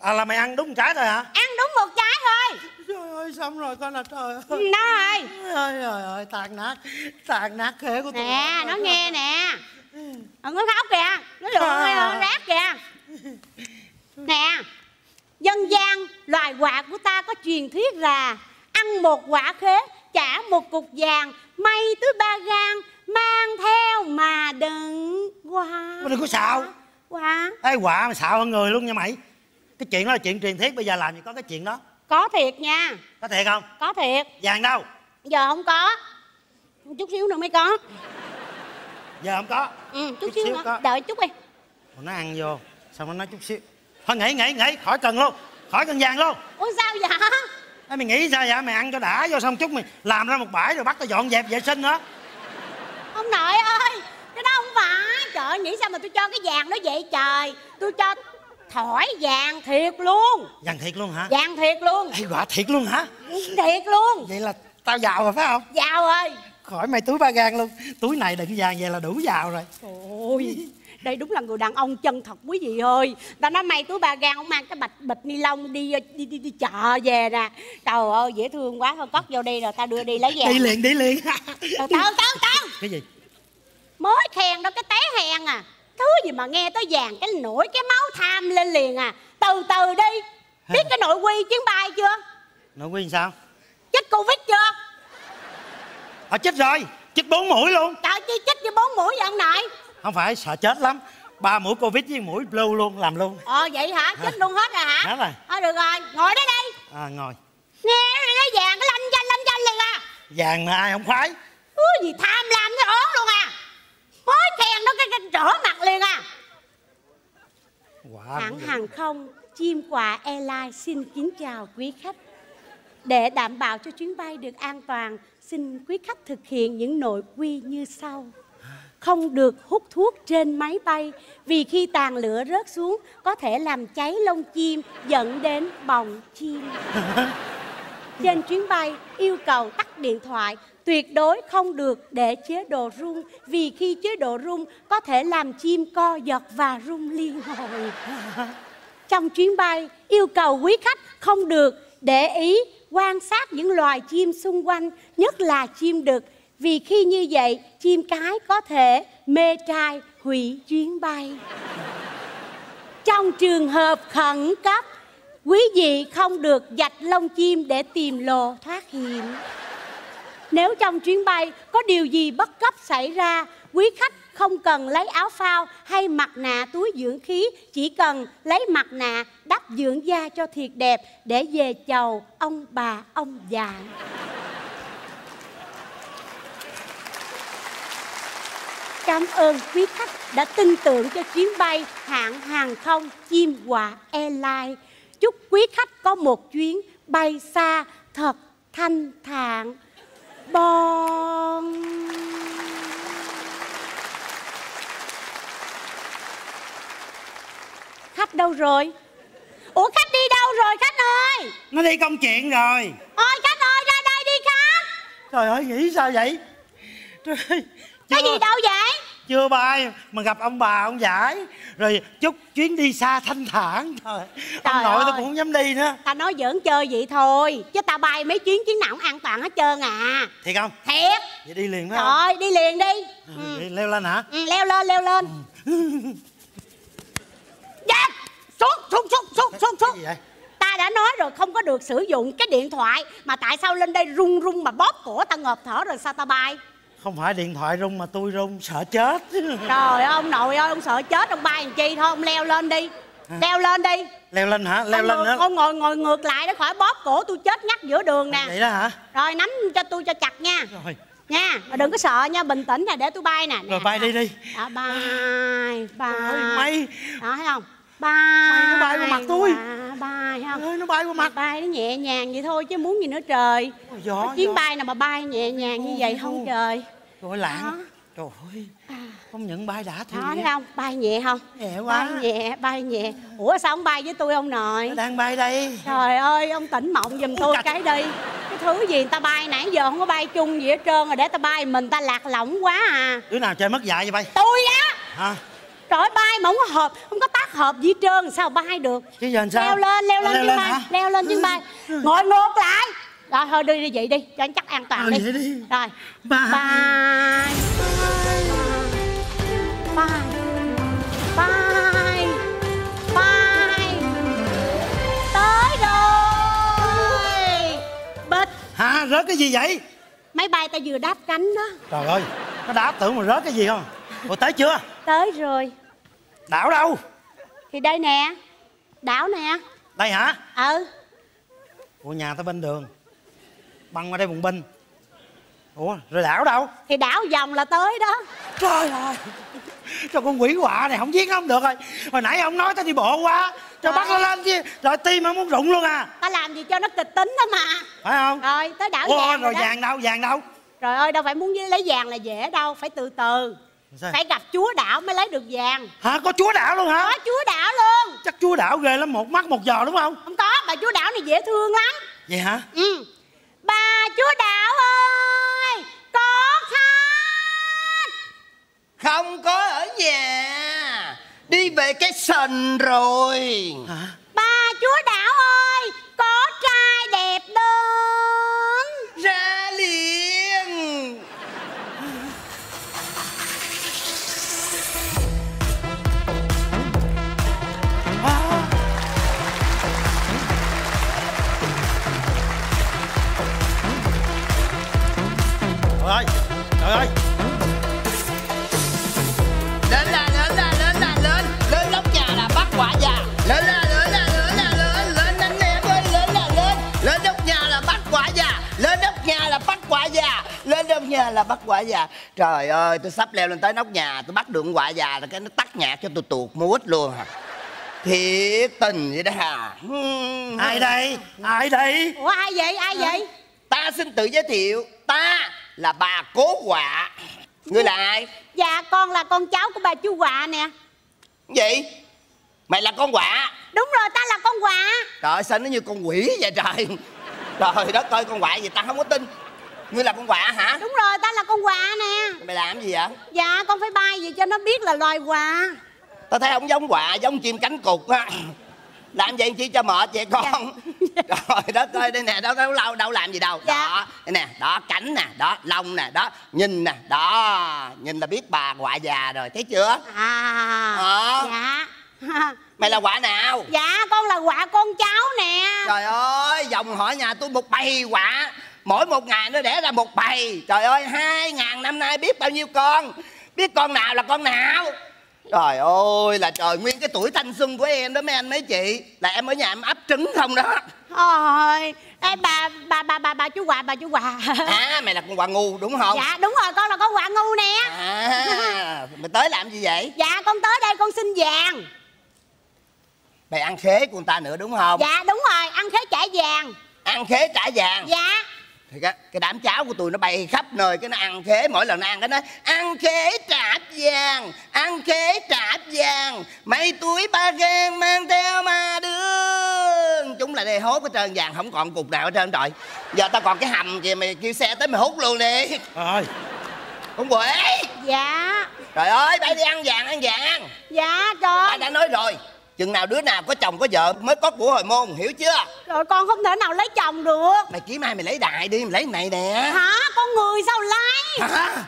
À, là mày ăn đúng một trái thôi hả? Ăn đúng một trái thôi. Trời ơi xong rồi con là trời ơi. Đó rồi ơi. Trời ơi tàn nát tàn nát khế của tôi Nè nó. nghe nè. Đừng có khóc kìa. Nó lượn à. rác kìa. Nè Dân gian loài quạ của ta có truyền thuyết là Ăn một quả khế trả một cục vàng May tới ba gan Mang theo mà đừng qua. Mày đừng có xạo. Qua. Ê quả mày xạo hơn người luôn nha mày. Cái chuyện đó là chuyện truyền thuyết Bây giờ làm gì có cái chuyện đó. Có thiệt nha. Có thiệt không? Có thiệt. Vàng đâu? Giờ không có. Chút xíu nữa mới có. Giờ không có. Ừ chút, Chút xíu, xíu nữa. có. Đợi chút đi. Nó ăn vô Xong nó nói chút xíu Thôi nghỉ nghỉ nghỉ khỏi cần luôn Khỏi cần vàng luôn. Ủa sao vậy? Ê, mày nghĩ sao vậy? Mày ăn cho đã vô xong chút mày làm ra một bãi rồi bắt tao dọn dẹp vệ sinh nữa. Ông nội ơi Cái đó không phải. Trời ơi nghĩ sao mà tôi cho cái vàng nó vậy trời? Tôi cho thỏi vàng thiệt luôn. Vàng thiệt luôn hả? Vàng thiệt luôn. Ê quả thiệt luôn hả? Thiệt luôn. Vậy là tao giàu rồi phải không? Giàu ơi khỏi mày túi ba gan luôn. Túi này đựng vàng vậy là đủ giàu rồi. Ôi đây đúng là người đàn ông chân thật quý vị ơi. Ta nói may túi ba gan ông mang cái bịch bịch ni lông đi đi đi, đi chợ về nè. Trời ơi dễ thương quá thôi cất vô đi rồi ta đưa đi lấy vàng đi liền đi liền. Từ từ từ cái gì? Mới khen đó cái té hèn à. Thứ gì mà nghe tới vàng cái nổi cái máu tham lên liền à. Từ từ đi. Biết cái nội quy chuyến bay chưa? Nội quy sao? Chích covid chưa? Ờ chết rồi. Chết bốn mũi luôn. Trời chi chích với bốn mũi vậy ông nội không phải sợ chết lắm. Ba mũi covid với mũi blue luôn làm luôn. Ờ vậy hả? Chích luôn hết rồi hả? Hết rồi. thôi được rồi ngồi đây đi. À ngồi. Nghe rồi lấy vàng cái lanh chanh lanh chanh liền à. Vàng mà ai không khoái. Ú gì tham lam cái ớn luôn à. Mới khen nó cái, cái trở mặt liền à. Hãng hàng không chim quạ airlines xin kính chào quý khách. Để đảm bảo cho chuyến bay được an toàn xin quý khách thực hiện những nội quy như sau không được hút thuốc trên máy bay vì khi tàn lửa rớt xuống có thể làm cháy lông chim dẫn đến bọng chim. Trên chuyến bay yêu cầu tắt điện thoại tuyệt đối không được để chế độ rung vì khi chế độ rung có thể làm chim co giật và rung liên hồi. Trong chuyến bay yêu cầu quý khách không được để ý quan sát những loài chim xung quanh nhất là chim đực vì khi như vậy, chim cái có thể mê trai hủy chuyến bay. Trong trường hợp khẩn cấp, quý vị không được dạch lông chim để tìm lồ thoát hiểm. Nếu trong chuyến bay có điều gì bất cấp xảy ra, quý khách không cần lấy áo phao hay mặt nạ túi dưỡng khí, chỉ cần lấy mặt nạ đắp dưỡng da cho thiệt đẹp để về chầu ông bà, ông già. Cảm ơn quý khách đã tin tưởng cho chuyến bay hãng hàng không chim quạ Airlines. Chúc quý khách có một chuyến bay xa thật thanh thản. Bon. Khách đâu rồi? Ủa khách đi đâu rồi khách ơi? nó đi công chuyện rồi Ôi khách ơi ra đây đi khách. trời ơi nghĩ sao vậy trời ơi, Cái chưa- gì đâu vậy? chưa bay mà gặp ông bà ông giải. Rồi chúc chuyến đi xa thanh thản trời Trời ông nội tôi cũng không dám đi nữa. Ta nói giỡn chơi vậy thôi Chứ ta bay mấy chuyến chuyến nào cũng an toàn hết trơn à. Thiệt không? Thiệt. Vậy đi liền đó. Rồi đi liền đi. Ừ. vậy leo lên hả? Ừ, Leo lên leo lên. Dạ Xuống xuống xuống xuống xuống cái xuống gì vậy? Ta đã nói rồi không có được sử dụng cái điện thoại Mà tại sao lên đây run run mà bóp cổ ta ngợp thở rồi sao ta bay không phải điện thoại rung mà tôi rung sợ chết. Trời ơi ông nội ơi ông sợ chết ông bay làm chi thôi ông leo lên đi. Leo lên đi. Leo lên hả? Leo Ông lên ngồi- nữa con ngồi ngồi ngược lại để khỏi bóp cổ tôi chết ngắt giữa đường nè. Vậy đó hả? Rồi nắm cho tôi cho chặt nha. Rồi. Nha mà đừng có sợ nha bình tĩnh nè để tôi bay nè. Rồi bay đi đi. Đó bay bay đó thấy không bay nó bay vào mặt tôi. bay, bay không? Ơi nó bay qua mặt. Bay nó nhẹ nhàng vậy thôi chứ muốn gì nữa trời. Ôi, gió chuyến gió. bay nào mà bay nhẹ nhàng như vậy không trời. Rồi lạng. Trời ơi không nhận bay đã thì đó thấy không? Bay nhẹ không? Nhẹ quá. bay nhẹ bay nhẹ. Ủa sao ông bay với tôi ông nội? Nó đang bay đây. Trời ơi ông tỉnh mộng giùm tôi cái đi. Cái thứ gì người ta bay nãy giờ không có bay chung gì hết trơn rồi để ta bay mình ta lạc lõng quá à. Đứa nào chơi mất dạy vậy bay? Tôi á. Hả trời ơi, bay mà không có hợp không có tác hợp gì hết trơn sao bay được? Chứ giờ làm sao? Leo lên leo lên leo lên bay hả? leo lên chuyến bay. Ngồi ngược lại. Rồi thôi đi đi vậy đi cho anh chắc an toàn Ờ, đi. đi. rồi. Bye. bye. Bye. Bye. Bye. Tới rồi. Bịch. Hả? Rớt cái gì vậy? Máy bay ta vừa đáp cánh đó. Trời ơi nó đáp tưởng mà rớt cái gì không? Ủa tới chưa? Tới rồi đảo đâu? Thì đây nè. Đảo nè. Đây hả? Ừ. Ủa nhà tao bên đường. Băng qua đây bùng binh. Ủa rồi đảo đâu? Thì đảo vòng là tới đó. Trời ơi. Cho con quỷ quạ này không giết nó không được rồi. Hồi nãy ông nói tao đi bộ qua cho bắt nó lên chứ. Rồi tim nó muốn rụng luôn à. Ta làm gì cho nó kịch tính đó mà. Phải không? Rồi tới đảo Ủa, vàng rồi đó. vàng đâu? Vàng đâu? Trời ơi đâu phải muốn lấy vàng là dễ đâu. Phải từ từ Sao? phải gặp chúa đảo mới lấy được vàng. Hả? Có chúa đảo luôn hả? Có chúa đảo luôn. Chắc chúa đảo ghê lắm một mắt một giò đúng không? Không có bà chúa đảo này dễ thương lắm. Vậy hả? Ừ. Bà chúa đảo ơi có khách. Không có ở nhà. Đi về cái sân rồi. Hả? Bà chúa đảo ơi có trai đẹp đến. Ra liền ơi trời ơi. Lên là lên là lên là lên. Lên nóc nhà là bắt quả già. Lên là lên là lên là lên. Lên anh em ơi lên là lên. Lên nóc nhà là bắt quả già. Lên nóc nhà là bắt quả già. Lên nóc nhà là bắt quả già. Trời ơi tôi sắp leo lên tới nóc nhà Tôi bắt được quả già rồi cái nó tắt nhạc cho tôi tuột mút luôn. Hả Thiệt tình vậy đó hả Hmm. ai đây? Ai đây? Ủa ai vậy? Ai vậy? Ta xin tự giới thiệu. Ta là bà cố quạ Ngươi là ai? Dạ con là con cháu của bà chú quạ nè. Gì? Mày là con quạ đúng rồi ta là con quạ Trời ơi, sao nó như con quỷ vậy trời? Trời đất ơi con quạ gì ta không có tin. Ngươi là con quạ hả? Đúng rồi ta là con quạ nè. Mày làm gì vậy? Dạ con phải bay gì cho nó biết là loài quạ Tao thấy ông giống quạ giống chim cánh cụt á Làm vậy chi cho mệt vậy con? Trời đất ơi đây nè đâu đâu đâu, đâu làm gì đâu. Dạ. Đó đây nè đó cánh nè đó lông nè đó Nhìn nè đó Nhìn là biết bà quạ già rồi thấy chưa? À Ờ. dạ. Mày là quạ nào? Dạ con là quạ con cháu nè. Trời ơi, dòng họ nhà tôi một bầy quả Mỗi một ngày nó đẻ ra một bầy. Trời ơi, hai ngàn năm nay biết bao nhiêu con? Biết con nào là con nào Trời ơi, là trời nguyên cái tuổi thanh xuân của em đó mấy anh mấy chị. Là em ở nhà em ấp trứng không đó. Ôi Ê, bà bà bà bà bà chú quạ bà chú quạ À, mày là con quạ ngu đúng không? Dạ đúng rồi con là con quạ ngu nè. À, mày tới làm gì vậy? Dạ con tới đây con xin vàng. Mày ăn khế của người ta nữa đúng không? Dạ đúng rồi ăn khế trả vàng. Ăn khế trả vàng? Dạ thì cái, cái đám cháu của tôi nó bay khắp nơi cái nó ăn khế mỗi lần nó ăn cái nó ăn khế trạp vàng ăn khế trạp vàng mấy túi ba gan mang theo mà đường. Chúng là đây hốt cái trơn vàng không còn cục nào hết trơn trời giờ tao còn cái hầm kìa mày kêu xe tới mày hút luôn đi. Trời ơi con quỷ dạ. Trời ơi bay đi ăn vàng ăn vàng. Dạ ta trời đã nói rồi chừng nào đứa nào có chồng có vợ mới có của hồi môn hiểu chưa? Rồi con không thể nào lấy chồng được. Mày kiếm ai mày lấy đại đi mày lấy này nè. Hả? Con người sao lấy? Hả?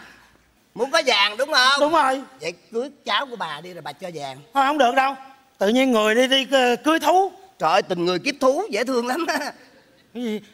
muốn có vàng đúng không? Đúng rồi. Vậy cưới cháu của bà đi rồi bà cho vàng. Thôi không được đâu. Tự nhiên người đi đi ờ, cưới thú. Trời ơi tình người kiếp thú dễ thương lắm á.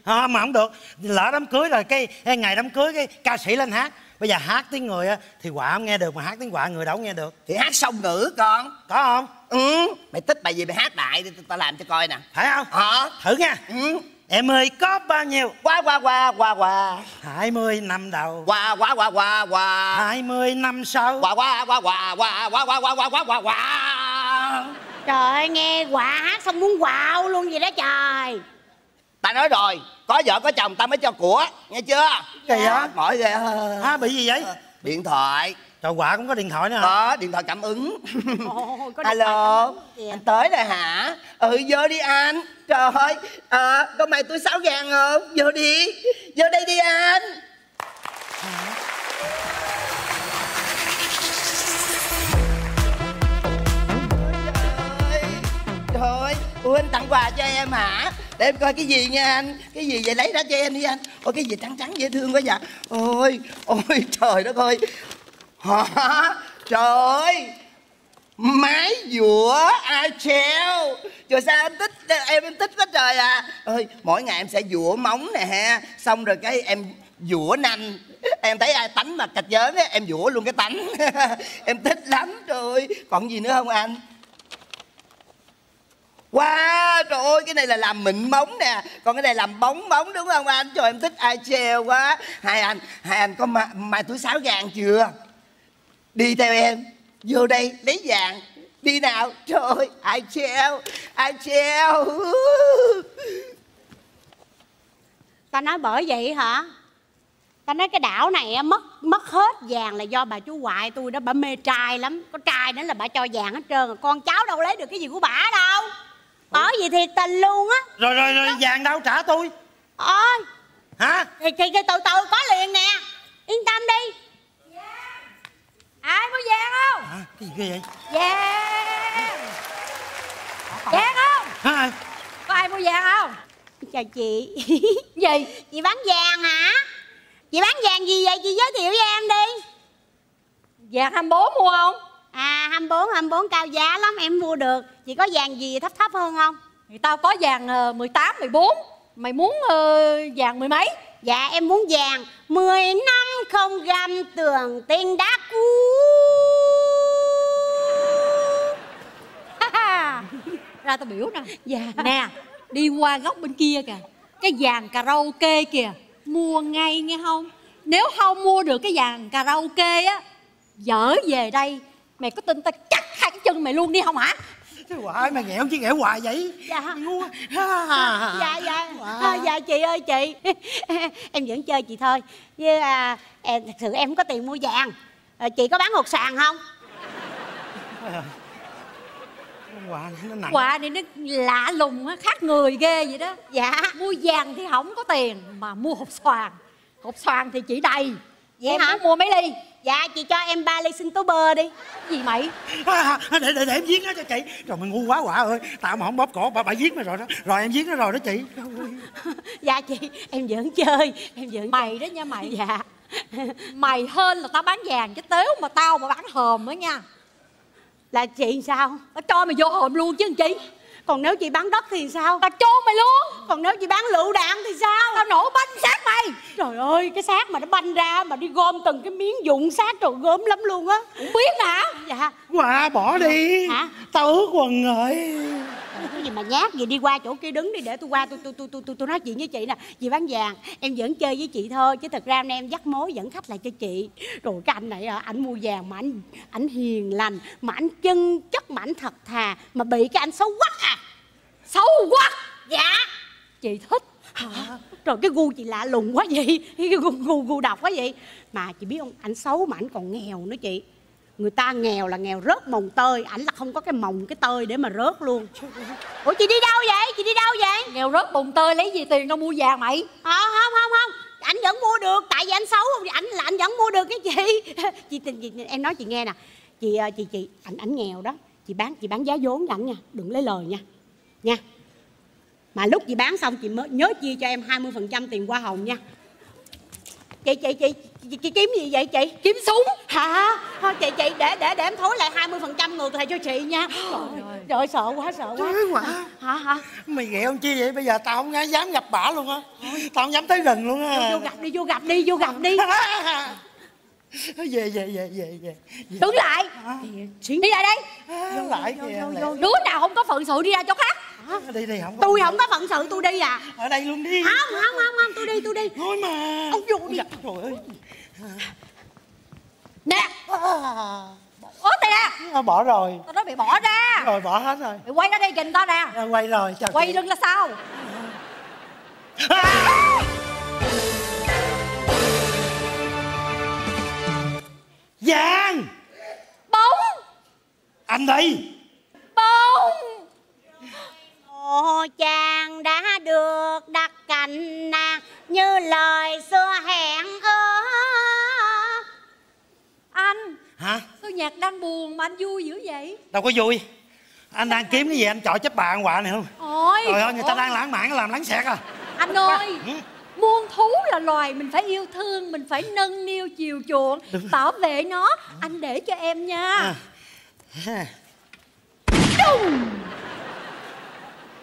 À, mà không được. Lỡ đám cưới rồi cái, ngày đám cưới cái ca sĩ lên hát. Bây giờ hát tiếng người á thì quả không nghe được mà hát tiếng quả người đâu nghe được. Thì hát song ngữ con. Có không ừ mày thích bài gì mày hát đại đi tao làm cho coi nè phải không hả thử nha ừ em ơi có bao nhiêu qua qua qua qua qua hai mươi năm đầu qua qua qua qua qua hai mươi năm sau qua qua qua qua qua qua qua qua qua qua qua qua Trời ơi nghe quả hát xong muốn quạo luôn vậy đó trời ta nói rồi có vợ có chồng ta mới cho của nghe chưa Kỳ vậy? mỏi ghê ha bị gì vậy điện thoại trời quả cũng có điện thoại nữa hả? Có điện thoại cảm ứng. Ôi, có alo kìa. anh tới rồi hả? Ừ vô đi anh. Trời ơi à, có mày túi sáu vàng không? Vô đi vô đây đi anh. Trời ơi, ủa anh tặng quà cho em hả? Để em coi cái gì nha anh. Cái gì vậy? Lấy ra cho em đi anh. Ôi cái gì trắng trắng dễ thương quá vậy? Ôi, ôi trời đất ơi Hả? Trời ơi Máy dũa ai treo Trời sao em thích Em em thích quá trời à. Ơi Mỗi ngày em sẽ dũa móng nè ha. Xong rồi cái em dũa nanh. Em thấy ai tánh mà cạch giớn á Em dũa luôn cái tánh. Em thích lắm trời ơi. Còn gì nữa không anh? Wow, trời ơi, cái này là làm mịn móng nè. Còn cái này làm bóng bóng đúng không anh? Trời em thích ai treo quá. Hai anh, hai anh có mai, mai túi sáo vàng chưa? Đi theo em. Vô đây lấy vàng. Đi nào, trời ơi, ai treo? Ai treo? Ta nói bởi vậy hả? Ta nói cái đảo này á, mất mất hết vàng là do bà chú ngoại tôi đó Bà mê trai lắm. Có trai nữa là bà cho vàng hết trơn Con cháu đâu lấy được cái gì của bà đâu. Có gì thiệt tình luôn á. Rồi rồi rồi vàng đâu? Trả tôi. Ôi. Hả? Thì, thì, thì từ từ có liền nè. Yên tâm đi Ai mua vàng không? à, cái gì ghê vậy Vàng Vàng không? hả Có ai mua vàng không? Chào chị Gì? Chị bán vàng hả? Chị bán vàng gì vậy? Chị giới thiệu với em đi Vàng 24 mua không? À 24, 24 cao giá lắm em mua được Chị có vàng gì thấp thấp hơn không? Thì tao có vàng uh, 18, 14 Mày muốn ờ, vàng mười mấy Dạ em muốn vàng. 10 năm không găm tường tiền đá cũ. Ra tao biểu nè. Dạ. Nè đi qua góc bên kia kìa. Cái vàng karaoke kìa. Mua ngay nghe không? Nếu không mua được cái vàng karaoke á Dở về đây. Mày có tin tao chặt hai cái chân mày luôn đi không hả quả mày nghèo chứ nghèo hoài vậy? Dạ. Ngu. Ha. dạ. Dạ à, dạ chị ơi chị. Em vẫn chơi chị thôi. Với à, em thật sự em không có tiền mua vàng. À, chị có bán hột sàn không? Quả nó nặng. Quà này nó lạ lùng á Khác người ghê vậy đó. Dạ. Mua vàng thì không có tiền Mà mua hộp xoàn. Hộp xoàn thì chỉ đầy. Vậy Em hả? muốn mua mấy ly dạ chị cho em ba ly sinh tố bơ đi. Gì mày? À, để, để, để em giết nó cho chị. Rồi mày ngu quá quả ơi. Tao mà không bóp cổ bà, bà giết nó rồi đó. Rồi em giết nó rồi đó chị. Dạ chị em vẫn chơi em vẫn Mày đó nha mày. Dạ. Mày hơn là tao bán vàng chứ tếu mà tao mà bán hòm đó nha. Là chị sao? Tao cho mày vô hòm luôn chứ chi còn nếu chị bán đất thì sao? Tao chôn mày luôn. Còn nếu chị bán lựu đạn thì sao? Tao nổ banh xác mày. Trời ơi cái xác mà nó banh ra mà đi gom từng cái miếng dụng xác trời gớm lắm luôn á. Biết hả? Dạ. Quả bỏ đi. Hả? tao ướt quần rồi cái gì mà nhát gì đi qua chỗ kia đứng đi để tôi qua tôi tôi tôi tôi tôi, tôi nói chuyện với chị nè. Chị bán vàng em vẫn chơi với chị thôi chứ thật ra em dắt mối dẫn khách lại cho chị. Rồi cái anh này à, ảnh mua vàng mà ảnh ảnh hiền lành mà ảnh chân chất mà ảnh thật thà mà bị cái anh xấu quắc à. Xấu quá dạ. Chị thích. Rồi cái gu chị lạ lùng quá vậy cái gu gu, gu độc quá vậy. Mà chị biết không ảnh xấu mà ảnh còn nghèo nữa chị người ta nghèo là nghèo rớt mồng tơi. Ảnh là không có cái mồng cái tơi để mà rớt luôn. Ủa chị đi đâu vậy? Chị đi đâu vậy? Nghèo rớt bụng tơi lấy gì tiền đâu mua vàng mày? Ờ không không không. Anh vẫn mua được Tại vì anh xấu. Anh là anh vẫn mua được cái chị chị, chị, chị Em nói chị nghe nè. Chị ờ, chị chị Anh ảnh nghèo đó. Chị bán chị bán giá vốn cho ảnh nha. Đừng lấy lời nha. Nha. Mà lúc chị bán xong chị mới nhớ chia cho em 20% tiền hoa hồng nha Chị chị chị chị, chị kiếm gì vậy chị? Kiếm súng. Hả? Thôi chị chị để để để em thối lại 20% ngược lại cho chị nha. Trời ơi, trời sợ quá sợ quá. Trời quả. Hả? Hả mày ghẹo chi vậy? Bây giờ tao không dám gặp bả luôn á. Tao không dám tới gần luôn á. Vô gặp đi vô gặp đi vô gặp đi. Về về về về về. Đứng lại. Đi lại đây à, lại kìa. Đứa nào không có phận sự đi ra chỗ khác đi đi không tôi không có phận sự tôi đi à. Ở đây luôn đi. Không không không không tôi đi tôi đi. Thôi mà. Ông vô đi. Dạ, trời ơi. Nè. Ớt đây nè. À, bỏ rồi. Tao nói mày bỏ ra. Rồi bỏ hết rồi. Mày quay ra đây nhìn tao nè. À, quay rồi chào quay chị. lưng là sao? Giang! Bóng. Anh đi bóng nhạc đang buồn mà anh vui dữ vậy? Đâu có vui. Anh đang kiếm cái gì anh chọi chết bà ăn quạ này không? Ôi Trời ơi người ta ôi, đang lãng mạn làm lãng xẹt à. Anh ơi Ừ. muôn thú là loài mình phải yêu thương mình phải nâng niu chiều chuộng bảo vệ nó. Anh để cho em nha. À. Ha.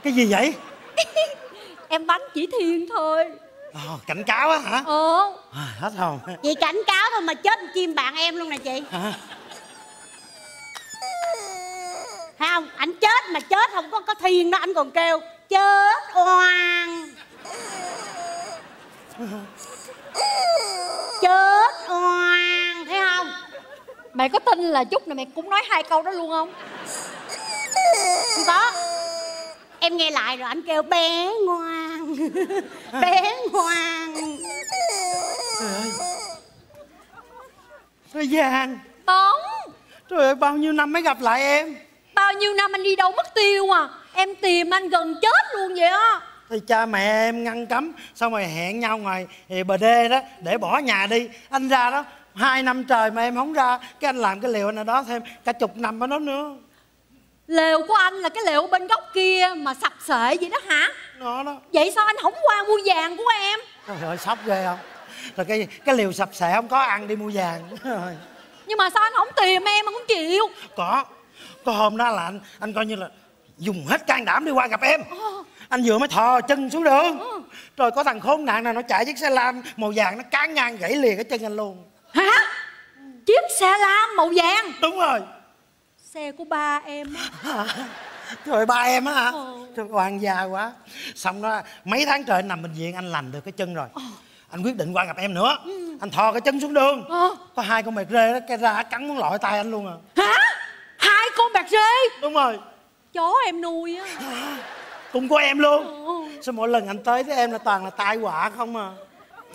Cái gì vậy? Em bắn chỉ thiên thôi. Ồ, Cảnh cáo á hả? Ờ à, Hết hồn. Chị cảnh cáo thôi mà chết chim bạn em luôn nè chị. Hả? Thấy không? Anh chết mà chết không có có thiên đó anh còn kêu Chết oan. Chết oan Thấy không? mày có tin là chút này mày cũng nói hai câu đó luôn không? Không có Em nghe lại rồi anh kêu bé ngoan. Bé ngoan. Trời ơi. Trời Giang bóng Trời ơi bao nhiêu năm mới gặp lại em bao nhiêu năm anh đi đâu mất tiêu à? Em tìm anh gần chết luôn vậy á. Thì cha mẹ em ngăn cấm Xong rồi hẹn nhau ngoài bờ đê đó Để bỏ nhà đi. Anh ra đó Hai năm trời mà em không ra Cái anh làm cái liều này đó thêm cả chục năm ở đó nữa. Lều của anh là cái lều bên góc kia mà sập sệ vậy đó hả? Nó đó. Vậy sao anh không qua mua vàng của em? Trời ơi sốc ghê không? Rồi cái cái liều sập sệ không có ăn đi mua vàng. Nhưng mà sao anh không tìm em mà không chịu? Có Có hôm đó là anh Anh coi như là Dùng hết can đảm đi qua gặp em. Anh vừa mới thò chân xuống đường. Rồi có thằng khốn nạn nào nó chạy chiếc xe lam Màu vàng nó cán ngang gãy liền cái chân anh luôn. Hả? Chiếc xe lam màu vàng? Đúng rồi. Xe của ba em á. Trời ba em á hả? Ờ. Trời oan gia quá. Xong đó mấy tháng trời anh nằm bệnh viện Anh lành được cái chân rồi. Anh quyết định qua gặp em nữa. Anh thò cái chân xuống đường. Ờ. Có hai con mệt rê đó Cái ra cắn muốn lọi tay anh luôn à. Hả hai con bạc rê. Đúng rồi. Chó em nuôi á. Cũng của em luôn. Ờ. Sao mỗi lần anh tới với em là toàn là tai họa không à?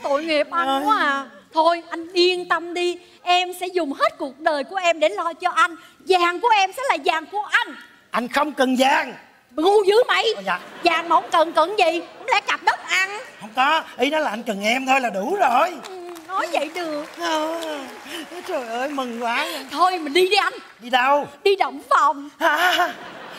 Tội nghiệp anh quá à. Thôi anh yên tâm đi. Em sẽ dùng hết cuộc đời của em để lo cho anh. Vàng của em sẽ là vàng của anh. Anh không cần vàng. Ngu dữ mày. Ờ, dạ. vàng mà không cần cần gì không lẽ cặp đất ăn. Không có. Ý đó là anh cần em thôi là đủ rồi. Ừ, nói vậy được. À, Trời ơi mừng quá thôi mình đi đi anh. Đi đâu? Đi động phòng. À,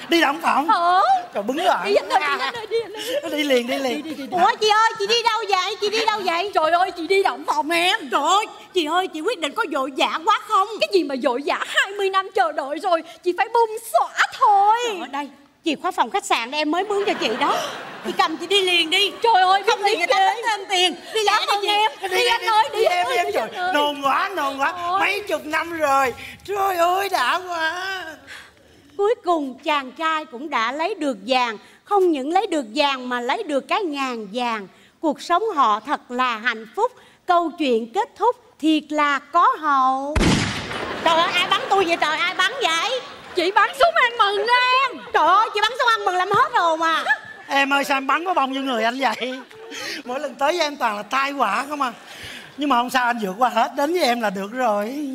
Đi động phòng? Ờ. Trời bứng rồi đi anh ơi đi anh ơi đi anh ơi. Đi liền đi liền. Đi đi đi Ủa chị ơi chị đi đâu vậy? Chị đi đâu vậy? Trời ơi chị đi động phòng em. Trời ơi chị ơi chị quyết định có vội vã quá không? Cái gì mà vội vã? 20 năm chờ đợi rồi chị phải bung xõa thôi. Ở đây chìa khóa phòng khách sạn em mới mướn cho chị đó. Chị cầm chị đi liền đi. Trời ơi Không biết thì người ta tính thêm tiền. Đi cảm lại đi ơn chị em. Đi anh ơi đi em anh em đi anh ơi. nôn quá nôn quá. Mấy chục năm rồi. Trời ơi đã quá. Cuối cùng chàng trai cũng đã lấy được vàng. Không những lấy được vàng mà lấy được cái ngàn vàng. Cuộc sống họ thật là hạnh phúc. Câu chuyện kết thúc thiệt là có hậu. Trời ơi ai bắn tôi vậy? Trời ai bắn vậy chị bắn súng ăn mừng đó em. Trời ơi chị bắn xuống ăn mừng làm hết rồi mà. Em ơi sao em bắn có bông như người anh vậy? Mỗi lần tới với em toàn là tai họa không à. Nhưng mà không sao anh vượt qua hết đến với em là được rồi.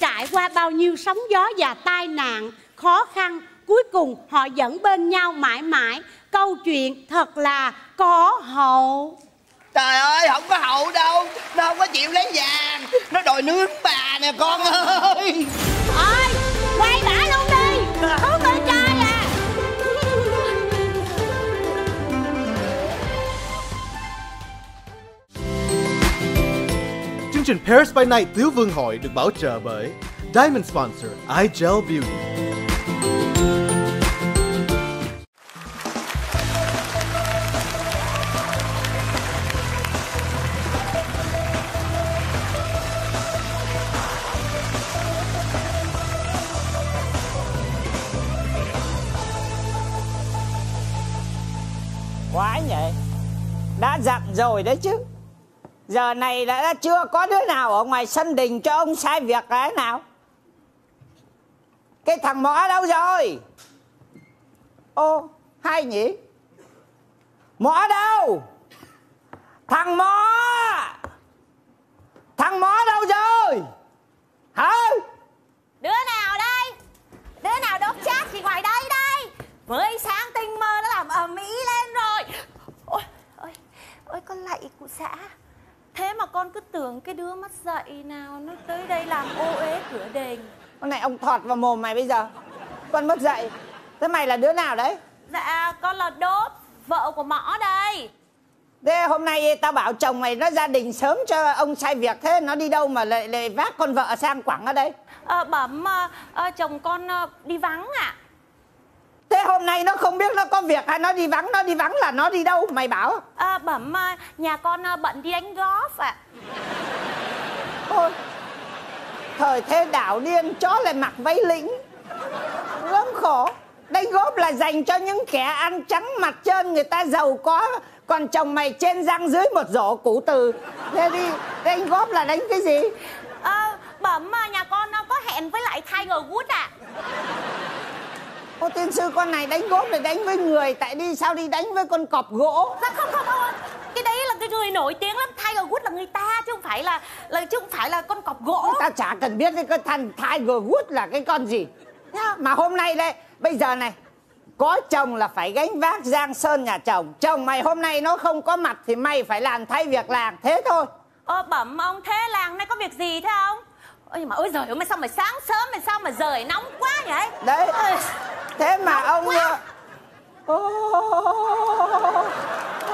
Trải qua bao nhiêu sóng gió và tai nạn Khó khăn Cuối cùng họ vẫn bên nhau mãi mãi. Câu chuyện thật là có hậu. Trời ơi không có hậu đâu Nó không có chịu lấy vàng. Nó đòi nướng bà nè con ơi. Ơi quay bả luôn đi thú bên trai à Chương trình Paris by Night Tiếu Vương Hội được bảo trợ bởi Diamond Sponsor iGel Beauty. Rồi đấy chứ. Giờ này đã, đã chưa có đứa nào ở ngoài sân đình cho ông sai việc cái nào? Cái thằng mõ đâu rồi? Ô hay nhỉ? Mõ đâu? Thằng mõ! Thằng mõ đâu rồi? Hả? Đứa nào đây? Đứa nào đốt chát thì ngoài đây đây? Mới sáng tinh mơ nó làm ầm ĩ lên rồi ôi con lạy cụ xã Thế mà con cứ tưởng cái đứa mắt dậy nào nó tới đây làm ô uế cửa đền con này ông thọt vào mồm mày bây giờ. Con mất dậy. Thế mày là đứa nào đấy? Dạ con là đốt Vợ của mõ đây. Thế hôm nay tao bảo chồng mày nó gia đình sớm cho ông sai việc. Thế nó đi đâu mà lại, lại vác con vợ sang quảng ở đây? À, Bẩm à, à, chồng con à, đi vắng ạ thế hôm nay nó không biết nó có việc hay nó đi vắng nó đi vắng là nó đi đâu? Mày bảo. À, Bẩm à, nhà con à, bận đi đánh golf ạ. Ôi, thời thế đảo điên chó lại mặc váy lĩnh. Gớm khổ. Đánh góp là dành cho những kẻ ăn trắng mặt trơn người ta giàu có. Còn chồng mày trên răng dưới một rổ củ từ. Thế đi đánh góp là đánh cái gì? À, Bẩm à, nhà con à, có hẹn với lại Tiger Woods ạ Ô tiên sư con này đánh góp để đánh với người Tại đi sao đi đánh với con cọp gỗ? Dạ không không không. Cái đấy là cái người nổi tiếng lắm Tiger Woods là người ta chứ không phải là là chứ không phải là con cọp gỗ. Tao chả cần biết cái thằng Tiger Woods là cái con gì. Nhá, Mà hôm nay đây Bây giờ này Có chồng là phải gánh vác giang sơn nhà chồng. Chồng mày hôm nay nó không có mặt Thì mày phải làm thay việc làng Thế thôi. Ờ bẩm ông thế làng nay có việc gì thế ông Ôi mà ôi giời ơi mà sao mà sáng sớm mà sao mà trời nóng quá vậy? Đấy. Ôi, Thế mà ông quá. Ê,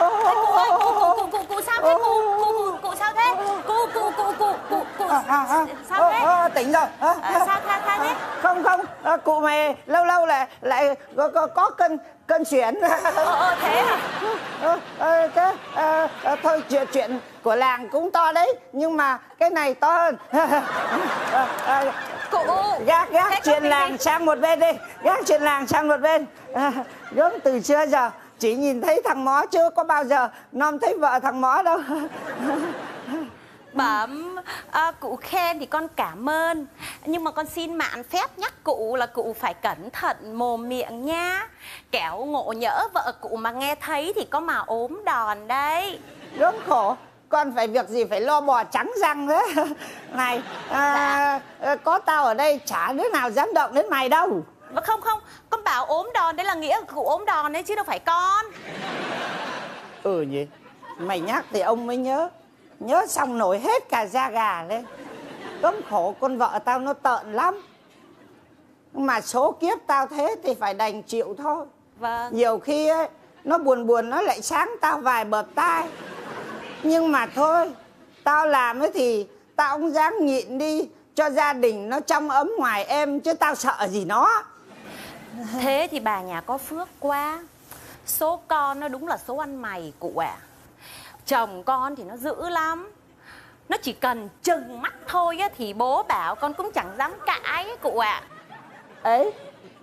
cụ ơi cụ cụ cụ cụ cụ sao thế? Cụ cụ cụ cụ sao thế? Cụ cụ cụ cụ cụ cụ À, à, à. sao thế? Ờ, ờ, tỉnh rồi. À, sao sao sao thế? không không. Cụ mày lâu lâu lại lại có có, có cơn cơn chuyển. Ờ ờ thế à? Ờ, ờ, thế, ờ, ờ, thôi chuyện chuyện của làng cũng to đấy nhưng mà cái này to hơn. Ờ, ờ, cụ gác gác chuyện làng gì? sang một bên đi gác chuyện làng sang một bên. Gớm từ xưa giờ chỉ nhìn thấy thằng mó chưa có bao giờ nom thấy vợ thằng mó đâu. Bẩm à, cụ khen thì con cảm ơn Nhưng mà con xin mạn phép nhắc cụ là cụ phải cẩn thận mồm miệng nha Kẻo ngộ nhỡ vợ cụ mà nghe thấy thì có mà ốm đòn đấy. Gớm khổ con phải việc gì phải lo bò trắng răng thế này à, ờ, có tao ở đây chả đứa nào dám động đến mày đâu. Và không không, con bảo ốm đòn đấy là nghĩa cụ ốm đòn đấy chứ đâu phải con. Ừ nhỉ mày nhắc thì ông mới nhớ. Nhớ xong nổi hết cả da gà lên. Gớm khổ con vợ tao nó tợn lắm. Mà số kiếp tao thế thì phải đành chịu thôi. Vâng. Nhiều khi ấy, nó buồn buồn nó lại sáng tao vài bợp tai nhưng mà thôi tao làm ấy thì tao cũng dám nhịn đi cho gia đình nó trong ấm ngoài em chứ tao sợ gì nó. Thế thì bà nhà có phước quá. Số con nó đúng là số ăn mày cụ ạ. Chồng con thì nó dữ lắm. Nó chỉ cần chừng mắt thôi á, thì bố bảo con cũng chẳng dám cãi ấy, cụ ạ. Ấy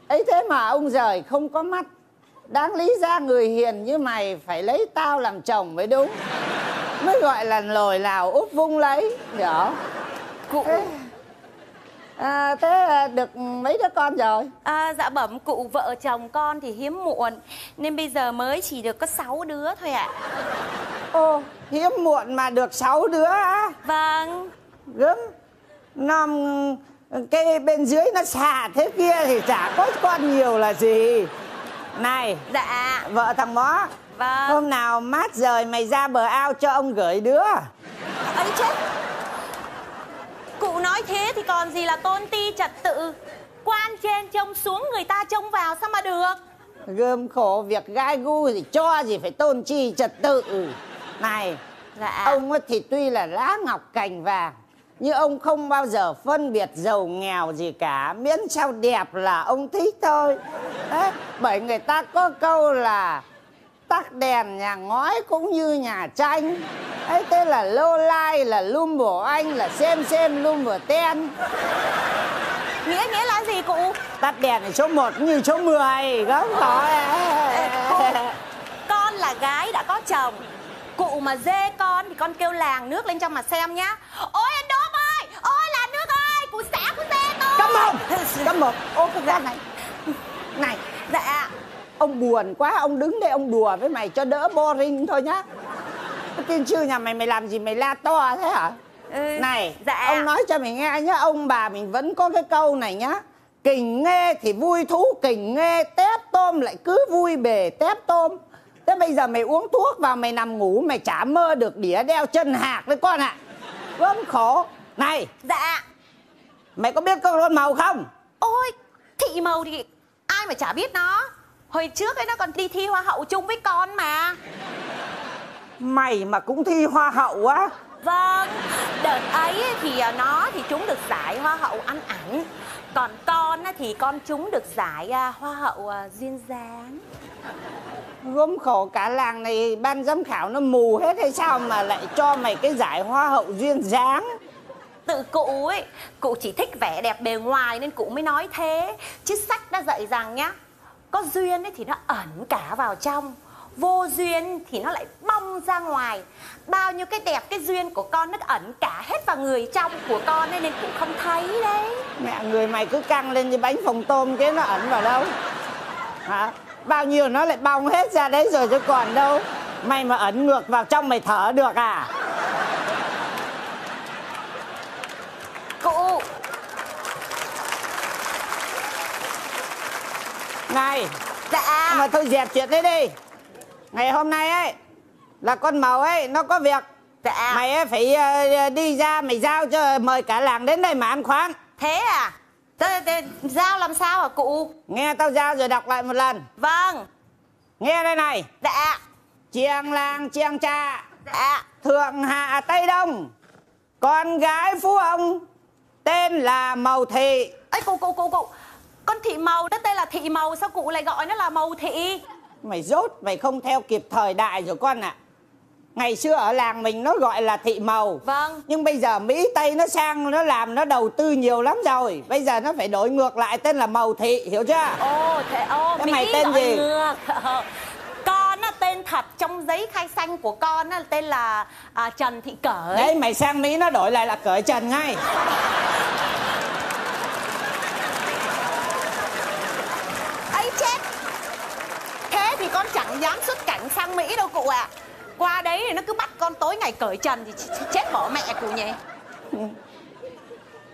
ấy thế mà ông rời không có mắt. Đáng lý ra người hiền như mày phải lấy tao làm chồng mới đúng mới gọi là lồi lào úp vung lấy hiểu Cụ thế, à, thế à, được mấy đứa con rồi? À, Dạ bẩm cụ vợ chồng con thì hiếm muộn Nên bây giờ mới chỉ được có 6 đứa thôi ạ. Ô hiếm muộn mà được sáu đứa á? Vâng. Gớm. Nom cái bên dưới nó xà thế kia thì chả có con nhiều là gì. Này Dạ. vợ thằng mó Vâng. Hôm nào mát rời mày ra bờ ao cho ông gửi đứa. Ấy chết. Cụ nói thế thì còn gì là tôn ti trật tự. Quan trên trông xuống người ta trông vào sao mà được? Gươm khổ việc gai gu thì cho gì phải tôn chi trật tự. Này Dạ. ông thì tuy là lá ngọc cành vàng nhưng ông không bao giờ phân biệt giàu nghèo gì cả. Miễn sao đẹp là ông thích thôi. Đấy, bởi người ta có câu là tắt đèn nhà ngói cũng như nhà tranh. Ấy thế là lô lai là lum bổ anh là xem xem lum bổ ten. Nghĩa nghĩa là gì cụ? Tắt đèn thì số 1 như số 10 gớm khỏi Con là gái đã có chồng. Cụ mà dê con thì con kêu làng nước lên cho mà xem nhá. Ôi anh đốp ơi! Ôi là nước ơi! Cụ xã của dê tôi! Câm mồm Câm mồm Ô cái con này. Này Dạ Ông buồn quá Ông đứng đây ông đùa với mày cho đỡ boring thôi nhá. Tin chưa nhà mày mày làm gì mày la to thế hả? Này dạ. Ông nói cho mày nghe nhá Ông bà mình vẫn có cái câu này nhá. Kình nghe thì vui thú Kình nghe tép tôm lại cứ vui bề tép tôm. Thế bây giờ mày uống thuốc vào mày nằm ngủ Mày chả mơ được đĩa đeo chân hạc đấy con ạ. Gớm khổ. Này Dạ. Mày có biết con màu không? Ôi thị màu thì ai mà chả biết nó Hồi trước ấy nó còn đi thi hoa hậu chung với con mà. Mày mà cũng thi hoa hậu á? Vâng Đợt ấy thì à, nó thì chúng được giải hoa hậu ăn ảnh. Còn con á thì con chúng được giải à, hoa hậu à, duyên dáng. Gốm khổ cả làng này ban giám khảo nó mù hết hay sao mà lại cho mày cái giải hoa hậu duyên dáng? Tự cụ ấy Cụ chỉ thích vẻ đẹp bề ngoài nên cụ mới nói thế. Chứ sách đã dạy rằng nhá có duyên ấy thì nó ẩn cả vào trong, Vô duyên thì nó lại bong ra ngoài. Bao nhiêu cái đẹp, cái duyên của con nó ẩn cả hết vào người trong của con ấy, Nên cũng không thấy đấy. Mẹ, người mày cứ căng lên như bánh phồng tôm cái nó ẩn vào đâu? Hả? Bao nhiêu nó lại bong hết ra đấy rồi chứ còn đâu? Mày mà ẩn ngược vào trong mày thở được à Cụ này Dạ. Mà thôi dẹp chuyện đấy đi. Ngày hôm nay ấy Là con màu ấy nó có việc. Dạ. Mày ấy phải ờ, đi ra mày giao cho mời cả làng đến đây mà ăn khoán Thế à? Thế, thế, Giao làm sao hả cụ? Nghe tao giao rồi đọc lại một lần. Vâng. Nghe đây này. Dạ. Chiang làng chiang cha. Dạ. Thượng hạ Tây Đông. Con gái phú ông Tên là Màu Thị. Ấy cụ cụ cụ cụ Con thị màu đó tên là thị màu Sao cụ lại gọi nó là màu thị? Mày dốt mày không theo kịp thời đại rồi con ạ. Ngày xưa ở làng mình nó gọi là thị màu. Vâng. Nhưng bây giờ Mỹ Tây nó sang nó làm nó đầu tư nhiều lắm rồi. Bây giờ nó phải đổi ngược lại tên là Màu Thị hiểu chưa? Ồ thế ô Thế Mỹ mày tên gì? ngược. Con á, tên thật trong giấy khai xanh của con á, tên là à, Trần Thị Cởi. Đấy mày sang Mỹ nó đổi lại là cởi trần ngay ấy chết. Thế thì con chẳng dám xuất cảnh sang Mỹ đâu cụ ạ. Qua đấy thì nó cứ bắt con tối ngày cởi trần Thì ch- ch- chết bỏ mẹ cụ nhỉ.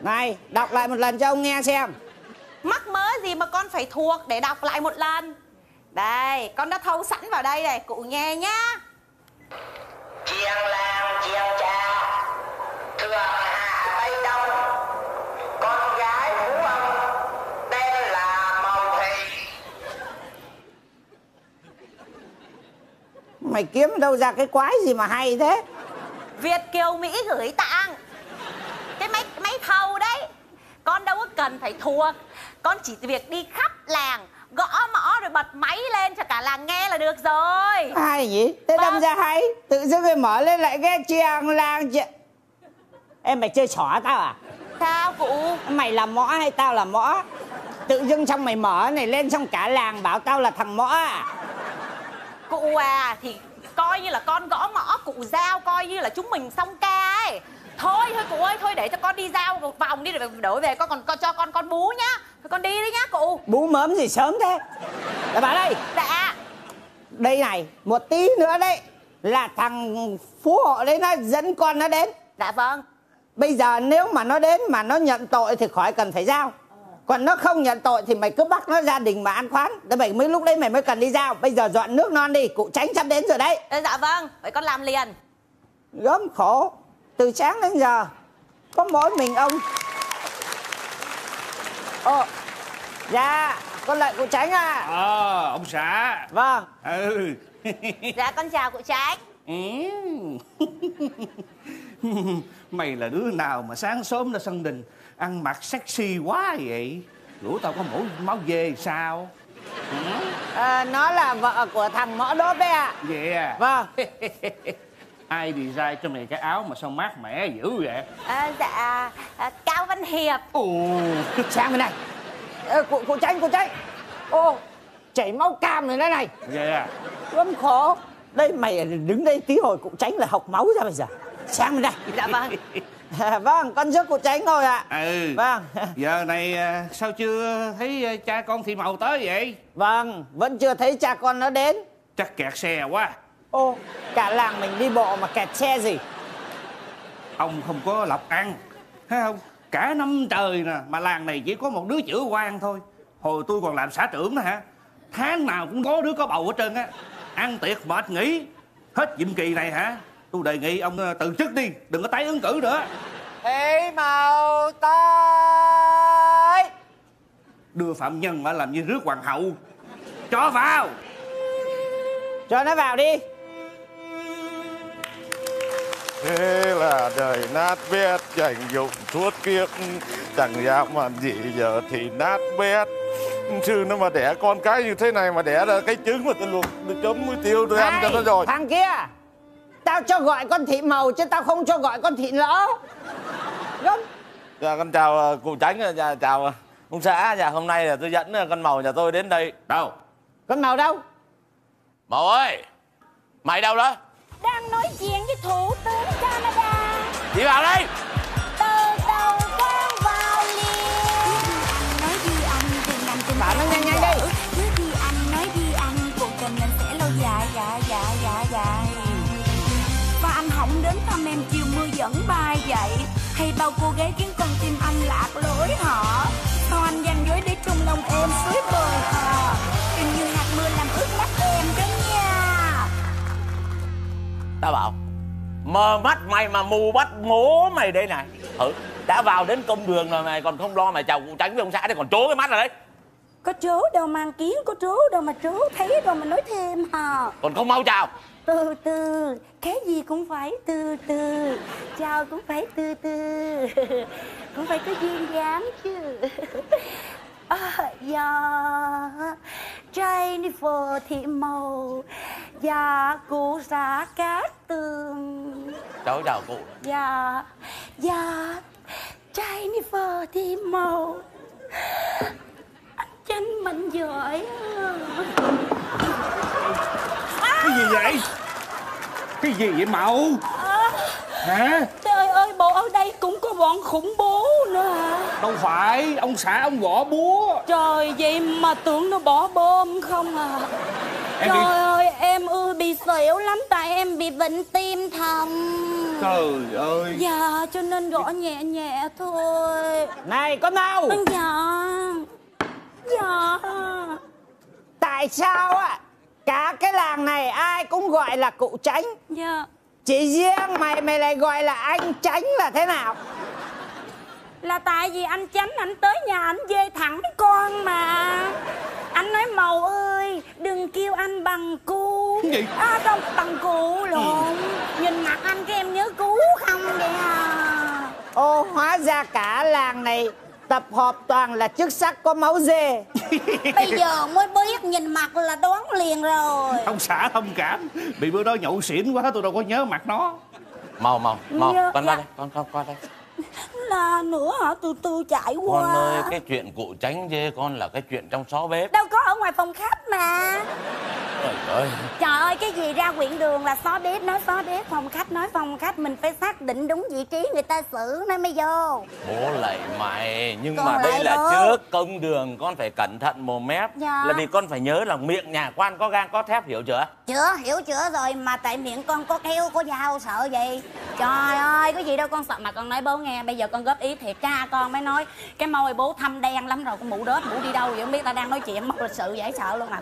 Này đọc lại một lần cho ông nghe xem. Mắc mớ gì mà con phải thuộc để đọc lại một lần? Đây con đã thâu sẵn vào đây này Cụ nghe nhá. Chiang làng chiang cha. Thượng hạ Mày kiếm đâu ra cái quái gì mà hay thế? Việt Kiều Mỹ gửi tặng Cái máy máy thầu đấy. Con đâu có cần phải thuộc Con chỉ việc đi khắp làng Gõ mõ rồi bật máy lên cho cả làng nghe là được rồi. Hay nhỉ? Thế đâm ra hay. Tự dưng rồi mở lên lại cái chiang làng chiang Em mày chơi xỏ tao à? Sao cụ? Mày là mõ hay tao là mõ? Tự dưng xong mày mở này lên xong cả làng bảo tao là thằng mõ à Cụ à thì coi như là con gõ mõ cụ giao coi như là chúng mình xong ca ấy. Thôi thôi cụ ơi thôi để cho con đi giao một vòng đi rồi đổi về con còn con cho con con bú nhá. Thôi con đi đi nhá cụ. Bú mớm gì sớm thế? Là bà đây. Dạ. Đây này Một tí nữa đấy Là thằng phú hộ đấy nó dẫn con nó đến. Dạ vâng. Bây giờ nếu mà nó đến mà nó nhận tội thì khỏi cần phải giao Còn nó không nhận tội thì mày cứ bắt nó gia đình mà ăn khoán Để mày mới lúc đấy mày mới cần đi giao. Bây giờ dọn nước non đi Cụ tránh sắp đến rồi đấy. Ờ, Dạ vâng vậy con làm liền. Gớm khổ. Từ sáng đến giờ Có mỗi mình ông. Ồ Dạ Con lại cụ tránh à Ờ, ông xã. Vâng. Ừ. Dạ con chào cụ tránh. Ừ. Mày là đứa nào mà sáng sớm ra sân đình Ăn mặc sexy quá vậy? Rủ tao có mổ máu dê sao? À, Nó là vợ của thằng mõ đốp đấy ạ. Vậy à Vâng. Ai design cho mày cái áo mà sao mát mẻ dữ vậy? À, Dạ à, Cao Văn Hiệp. Ồ Sang bên này. Ê, cụ, cụ tránh cụ tránh Ô chảy máu cam rồi đây này. Vậy à Gớm khổ. Đây mày đứng đây tí hồi cụ tránh là học máu ra bây giờ. Sang bên đây dạ vâng vâng con giúp cụ tránh thôi ạ. Ừ. Vâng. Giờ này à, sao chưa thấy à, cha con thị màu tới vậy? Vâng vẫn chưa thấy cha con nó đến. Chắc kẹt xe quá. Ô cả làng mình đi bộ mà kẹt xe gì? Ông không có lộc ăn. Thấy không? Cả năm trời nè mà làng này chỉ có một đứa chữa quan thôi. Hồi tôi còn làm xã trưởng đó hả? Tháng nào cũng có đứa có bầu hết trơn á. Ăn tiệc mệt nghỉ. Hết nhiệm kỳ này hả tôi đề nghị ông ờ, từ chức đi đừng có tái ứng cử nữa. Thị màu tới. Đưa phạm nhân mà làm như rước hoàng hậu cho vào. Cho nó vào đi. Thế là đời nát bét dành dụng suốt kiếp. Chẳng dám làm gì giờ thì nát bét. Chứ nó mà đẻ con cái như thế này mà đẻ ra cái trứng mà tôi luộc tôi chấm muối tiêu tôi ăn cho nó rồi. thằng kia tao cho gọi con thị màu chứ tao không cho gọi con thị lỡ. Đúng. Dạ con chào ờ, cụ tránh, dạ, chào ông xã. Dạ hôm nay là tôi dẫn ờ, con màu nhà tôi đến đây. Đâu? con màu đâu? Màu ơi! Mày đâu đó? Đang nói chuyện với thủ tướng Canada. Đi vào đây Bao cô gái khiến con tim anh lạc lối họ Sao anh gian dối để trong lòng em suối bờ họ Em như hạt mưa làm ướt mắt em đó nha. Tao bảo Mờ mắt mày mà mù bắt mố mày đây này. Ừ đã vào đến công đường rồi mày còn không lo mày chào cụ tránh với ông xã đây còn trố cái mắt rồi đấy. Có trố đâu mang kiến, có trố đâu mà trố Thấy đâu mà nói thêm hả? Còn không mau chào Từ từ, cái gì cũng phải từ từ. Chào cũng phải từ từ. Cũng phải có duyên dáng chứ. À, Dạ. Jennifer thị màu Dạ cụ xã cát tường. Cháu chào cụ. Dạ. Dạ. Jennifer thị màu chanh mạnh giỏi cái gì vậy? Cái gì vậy mậu? Hả? Trời ơi bộ ở đây cũng có bọn khủng bố nữa hả? Đâu phải ông xã ông gõ búa. Trời vậy mà tưởng nó bỏ bom không à? Em Trời bị- ơi em ơi bị xỉu lắm Tại em bị bệnh tim thầm. Trời ơi. Dạ cho nên gõ nhẹ nhẹ thôi. Này con nào? Dạ Dạ. Tại sao á? Cả cái làng này ai cũng gọi là cụ tránh Dạ. Chỉ riêng mày mày lại gọi là anh tránh là thế nào? Là tại vì anh Chánh anh tới nhà anh dê thẳng con mà. Anh nói màu ơi Đừng kêu anh bằng cu Gì? À không bằng cụ lộn. Nhìn mặt anh cái em nhớ cú không vậy à? Ô hóa ra cả làng này tập hợp toàn là chức sắc có máu dê. Bây giờ mới biết nhìn mặt là đoán liền rồi. Ông xã thông cảm. Bị bữa đó nhậu xỉn quá tôi đâu có nhớ mặt nó. Mau mau mau. Con dạ. qua đây Con con qua đây Là nữa hả? Từ từ chạy qua. Con ơi cái chuyện cụ tránh dê con là cái chuyện trong xó bếp. Đâu có ở ngoài phòng khách mà. Trời ơi. Trời ơi cái gì ra quyện đường là xó bếp nói xó bếp Phòng khách nói phòng khách. Mình phải xác định đúng vị trí người ta xử nó mới vô. Bố lạy mày Nhưng Con mà đây là bố. trước công đường Con phải cẩn thận mồm mép. Dạ. Là vì con phải nhớ là miệng nhà quan có gan có thép hiểu chưa chưa, hiểu chưa? Rồi Mà tại miệng con có keo có dao sợ gì? Trời ơi, có gì đâu, con sợ Mà con nói bố nghe. Bây giờ con góp ý thiệt, cha con mới nói, Cái môi bố thâm đen lắm rồi, Con mụ đớp, mụ đi đâu vậy? Không biết Ta đang nói chuyện mất lịch sự dễ sợ luôn mà.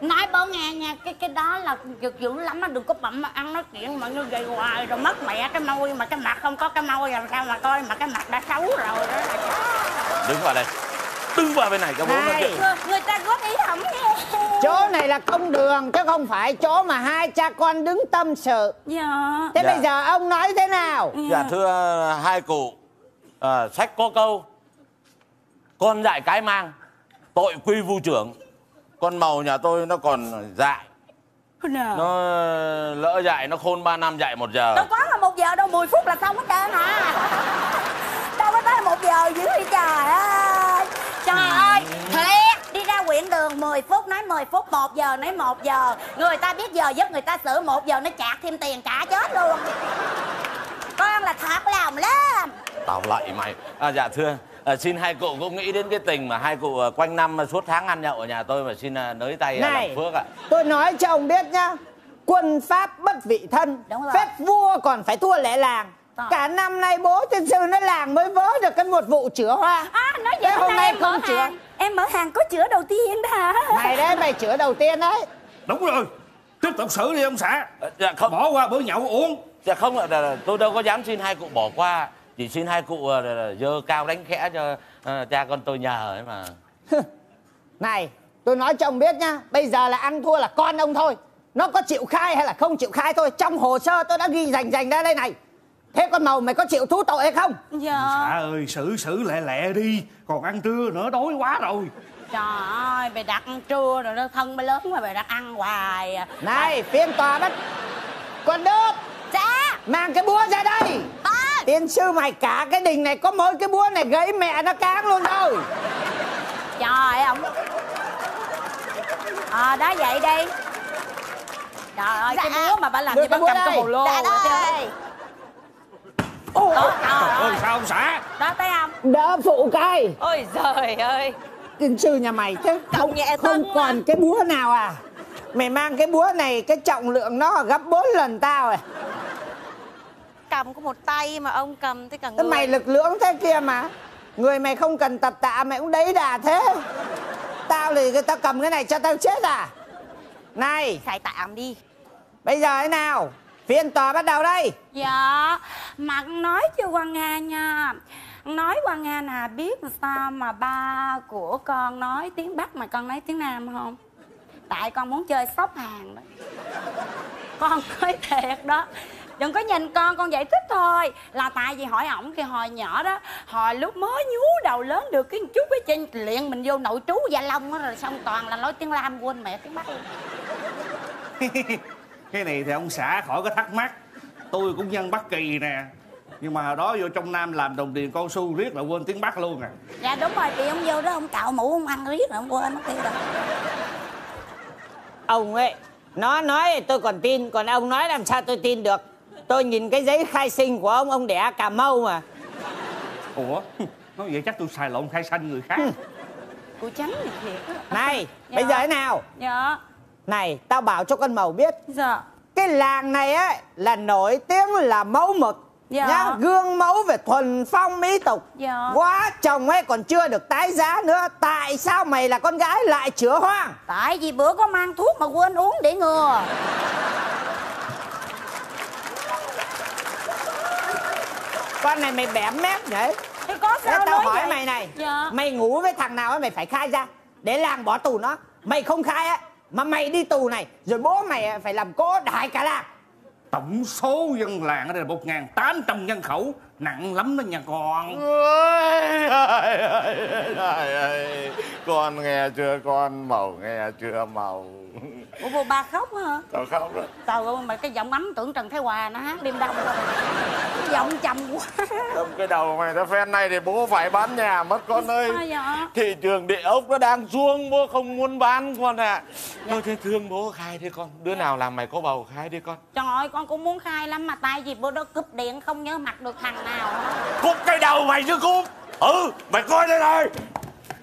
Nói bố nghe nha, Cái cái đó là dữ dữ lắm á, Đừng có bậm mà ăn nói chuyện mà như vậy hoài Rồi mất mẹ cái môi, Mà cái mặt không có cái môi, làm sao mà coi Mà cái mặt đã xấu rồi đó. Đứng vào đây. Đứng vào bên này cho bố người, người ta góp ý không nghe chỗ này là công đường chứ không phải chỗ mà hai cha con đứng tâm sự. Dạ. Thế Dạ. bây giờ ông nói thế nào? Dạ. Thưa hai cụ ờ, Sách có câu Con dại cái mang Tội quy vu trưởng. Con màu nhà tôi nó còn dại. Nào Nó lỡ dại nó khôn 3 năm dại một giờ. Đâu có là một giờ đâu 10 phút là xong hết trơn hả đâu có tới một giờ dữ vậy trời ơi quyện đường 10 10 phút nói 10 phút 1 giờ nói 1 giờ. Người ta biết giờ giấc người ta xử 1 giờ nó chạc thêm tiền trả chết luôn. Con là thật lòng lắm. Tao lạy mày. À, Dạ thưa. À, Xin hai cụ cũng nghĩ đến cái tình mà hai cụ à, quanh năm à, suốt tháng ăn nhậu ở nhà tôi Mà xin à, nới tay à, Này. làm phước ạ. Tôi nói cho ông biết nhá. Quân pháp bất vị thân Đúng rồi. Phép vua còn phải thua lẽ làng. Ờ. Cả năm nay bố trên sư nó làng mới vớ được cái một vụ chữa hoa. À, nói vậy hôm hôm nay không chữa. hàng em mở hàng có chữa đầu tiên đó hả? Mày đấy mày chữa đầu tiên đấy. Đúng rồi. Tiếp tục xử đi ông xã. À, Dạ không. Bỏ qua bữa nhậu uống. Dạ không ạ, dạ, dạ, tôi đâu có dám xin hai cụ bỏ qua. Chỉ xin hai cụ à, là- là dơ cao đánh khẽ cho à, cha con tôi nhờ ấy mà. Này tôi nói cho ông biết nhá. Bây giờ là ăn thua là con ông thôi. Nó có chịu khai hay là không chịu khai thôi. Trong hồ sơ tôi đã ghi rành rành ra đây này Thế con màu mày có chịu thú tội hay không? Dạ. Xã ơi xử xử lẹ lẹ đi. Còn ăn trưa nữa đói quá rồi. Trời ơi mày đặt ăn trưa rồi nó thân mới lớn mà mày đặt ăn hoài à. Này phiên tòa bắt Con đớp dạ. Mang cái búa ra đây. Tiên sư mày cả cái đình này có mỗi cái búa này gãy mẹ nó cáng luôn rồi trời ông. À đó vậy đi. Trời ơi cái búa mà bà làm Đưa gì bà cầm cái đây. hồ lô Dạ rồi đây. Đó, ơi ơi. sao ông xã đó thấy không Đỡ phụ cay ôi trời ơi. Tiên sư nhà mày chứ. Không, nhẹ không tân còn cái búa nào à. Mày mang cái búa này cái trọng lượng nó gấp 4 lần tao à. Cầm có một tay mà ông cầm tới cả người mày lực lưỡng thế kia mà. Người mày không cần tập tạ mày cũng đấy đà thế. Tao thì tao cầm cái này cho tao chết à. Này. Xài tạm đi. Bây giờ thế nào Phiên tòa bắt đầu đây. Dạ, mà con nói cho Quang Nga nha. Nói Quang Nga là biết sao mà ba của con nói tiếng Bắc mà con nói tiếng Nam không? Tại con muốn chơi sóc hàng đó. Con nói thiệt đó. Đừng có nhìn con, con giải thích thôi. Là tại vì hỏi ổng khi hồi nhỏ đó Hồi lúc mới nhú đầu lớn được cái chút cái trên luyện mình vô nội trú Gia Long đó, rồi xong toàn là nói tiếng Lam quên mẹ tiếng Bắc luôn Cái này thì ông xã khỏi có thắc mắc. Tôi cũng dân Bắc Kỳ nè. Nhưng mà hồi đó vô trong Nam làm đồng tiền con su riết là quên tiếng Bắc luôn à. Dạ đúng rồi, thì ông vô đó ông cạo mũ ông ăn riết rồi ông quên mất tiêu rồi Ông ấy Nó nói tôi còn tin Còn ông nói làm sao tôi tin được? Tôi nhìn cái giấy khai sinh của ông Ông đẻ Cà Mau mà. Ủa? Nói vậy chắc tôi xài lộn khai xanh người khác. Cô trắng thì thiệt á. Này Dạ. bây giờ thế nào? Dạ Này tao bảo cho con màu biết. Dạ. Cái làng này ấy là nổi tiếng là mẫu mực. Dạ. nhá Gương mẫu về thuần phong mỹ tục. Dạ. Quá chồng ấy còn chưa được tái giá nữa. Tại sao mày là con gái lại chữa hoang? Tại vì bữa có mang thuốc mà quên uống để ngừa. Con này mày bẻ mép vậy Thế có Thế sao tao nói hỏi vậy? mày này. Dạ. Mày ngủ với thằng nào ấy mày phải khai ra. Để làng bỏ tù nó. Mày không khai á Mà mày đi tù này Rồi bố mày phải làm cỗ đại cả làng Tổng số dân làng ở đây là 1.800 nhân khẩu Nặng lắm đó nha con Ôi, ơi, ơi, ơi, ơi. Con nghe chưa con màu nghe chưa màu. Ủa bộ ba khóc hả? Tao khóc đó. Trời ơi mà cái giọng ấm tưởng Trần Thái Hòa nó hát đêm đông. Cái giọng trầm quá. Cầm cái đầu mày ra phen này thì bố phải bán nhà mất con ơi? Thị trường địa ốc nó đang xuống bố không muốn bán con ạ. Thôi thế thương bố khai đi con. Đứa nào làm mày có bầu khai đi con. Trời ơi con cũng muốn khai lắm mà tại vì bữa đó cúp điện không nhớ mặt được thằng nào. Cút cái đầu mày chứ cút Ừ mày coi đây này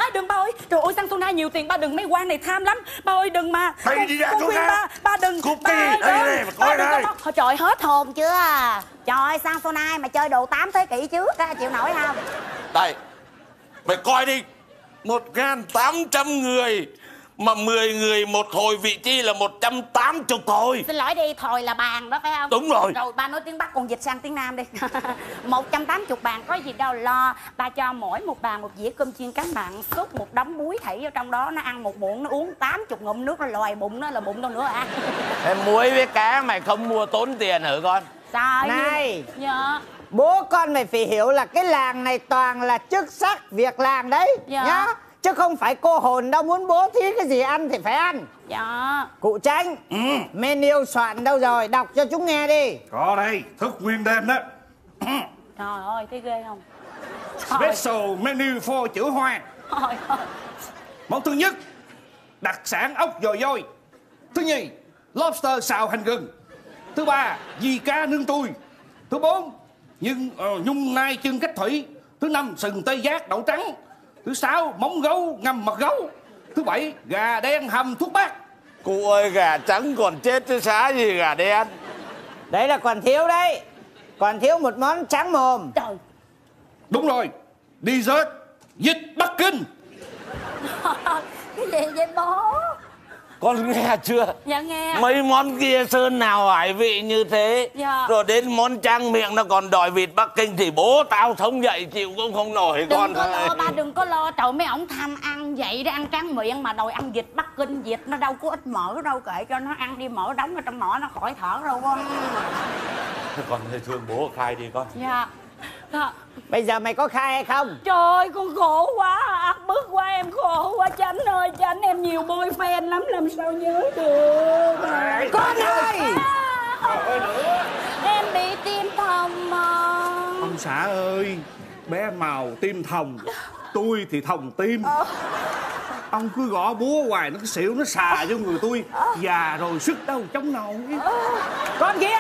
À, đừng ba ơi, trời ơi Samsonite nhiều tiền ba đừng mấy quan này tham lắm. Ba ơi đừng mà. Mày Con- đi ra con khuyên ba, ba đừng. Cút ba ơi, đây, đừng. đây, mà coi đây. Thôi, Trời hết hồn chưa? Trời ơi Samsonite mà chơi đồ 8 thế kỷ trước á, chịu nổi không? Đây Mày coi đi. 1.800 người Mà 10 người một hồi vị trí là 180 thôi. Xin lỗi đi, thòi là bàn đó phải không? Đúng rồi. Rồi ba nói tiếng Bắc còn dịch sang tiếng Nam đi. 180 bàn có gì đâu lo. Ba cho mỗi một bàn một dĩa cơm chiên cánh mặn Xúc một đống muối thảy vào trong đó Nó ăn một muỗng, nó uống 80 ngụm nước Nó loài bụng nó là bụng đâu nữa ăn Em muối với cá mày không mua tốn tiền hả con? Sao Này. Dạ. Bố con mày phải hiểu là cái làng này toàn là chức sắc việc làng đấy Dạ. nhá Chứ không phải cô hồn đâu muốn bố thí cái gì ăn thì phải ăn. Dạ. Cụ tránh Ừ. Menu soạn đâu rồi? Đọc cho chúng nghe đi. Có đây thức nguyên đêm đó. Trời ơi thấy ghê không? Trời. Special menu for chữ hoa. Ơi. Món thứ nhất đặc sản ốc dồi dôi. Thứ nhì lobster xào hành gừng. Thứ ba di cá nướng tui. Thứ bốn nhưng ờ, nhung nai chân cách thủy. Thứ năm sừng tây giác đậu trắng thứ sáu móng gấu ngâm mật gấu. Thứ bảy gà đen hầm thuốc bắc Cụ ơi gà trắng còn chết chứ xá gì gà đen. Đấy là còn thiếu đấy. Còn thiếu một món trắng mồm. Trời. Đúng rồi. Dessert vịt bắc kinh. Cái gì vậy bố Con nghe chưa? Dạ nghe Mấy món kia sơn nào hải vị như thế? Dạ. Rồi đến món trang miệng nó còn đòi vịt Bắc Kinh Thì bố tao sống dậy chịu cũng không nổi đừng con có lo ba đừng có lo. Trời mấy ổng tham ăn vậy đó ăn tráng miệng mà đòi ăn vịt bắc kinh. Vịt nó đâu có ít mỡ đâu kệ cho nó ăn đi mỡ đóng ở trong mỏ nó khỏi thở đâu con. Con hơi thương bố khai đi con. Dạ. Dạ. Bây giờ mày có khai hay không? Trời ơi con khổ quá ắt bức quá em khổ quá Chánh ơi Chánh em nhiều boyfriend lắm làm sao nhớ được. Con ơi! Em bị tim thòng mà. Ông xã ơi bé màu tim thòng tôi thì thòng tim ông cứ gõ búa hoài nó cái xỉu nó xà vô người tôi. Già rồi sức đâu chống nổi. Con kia?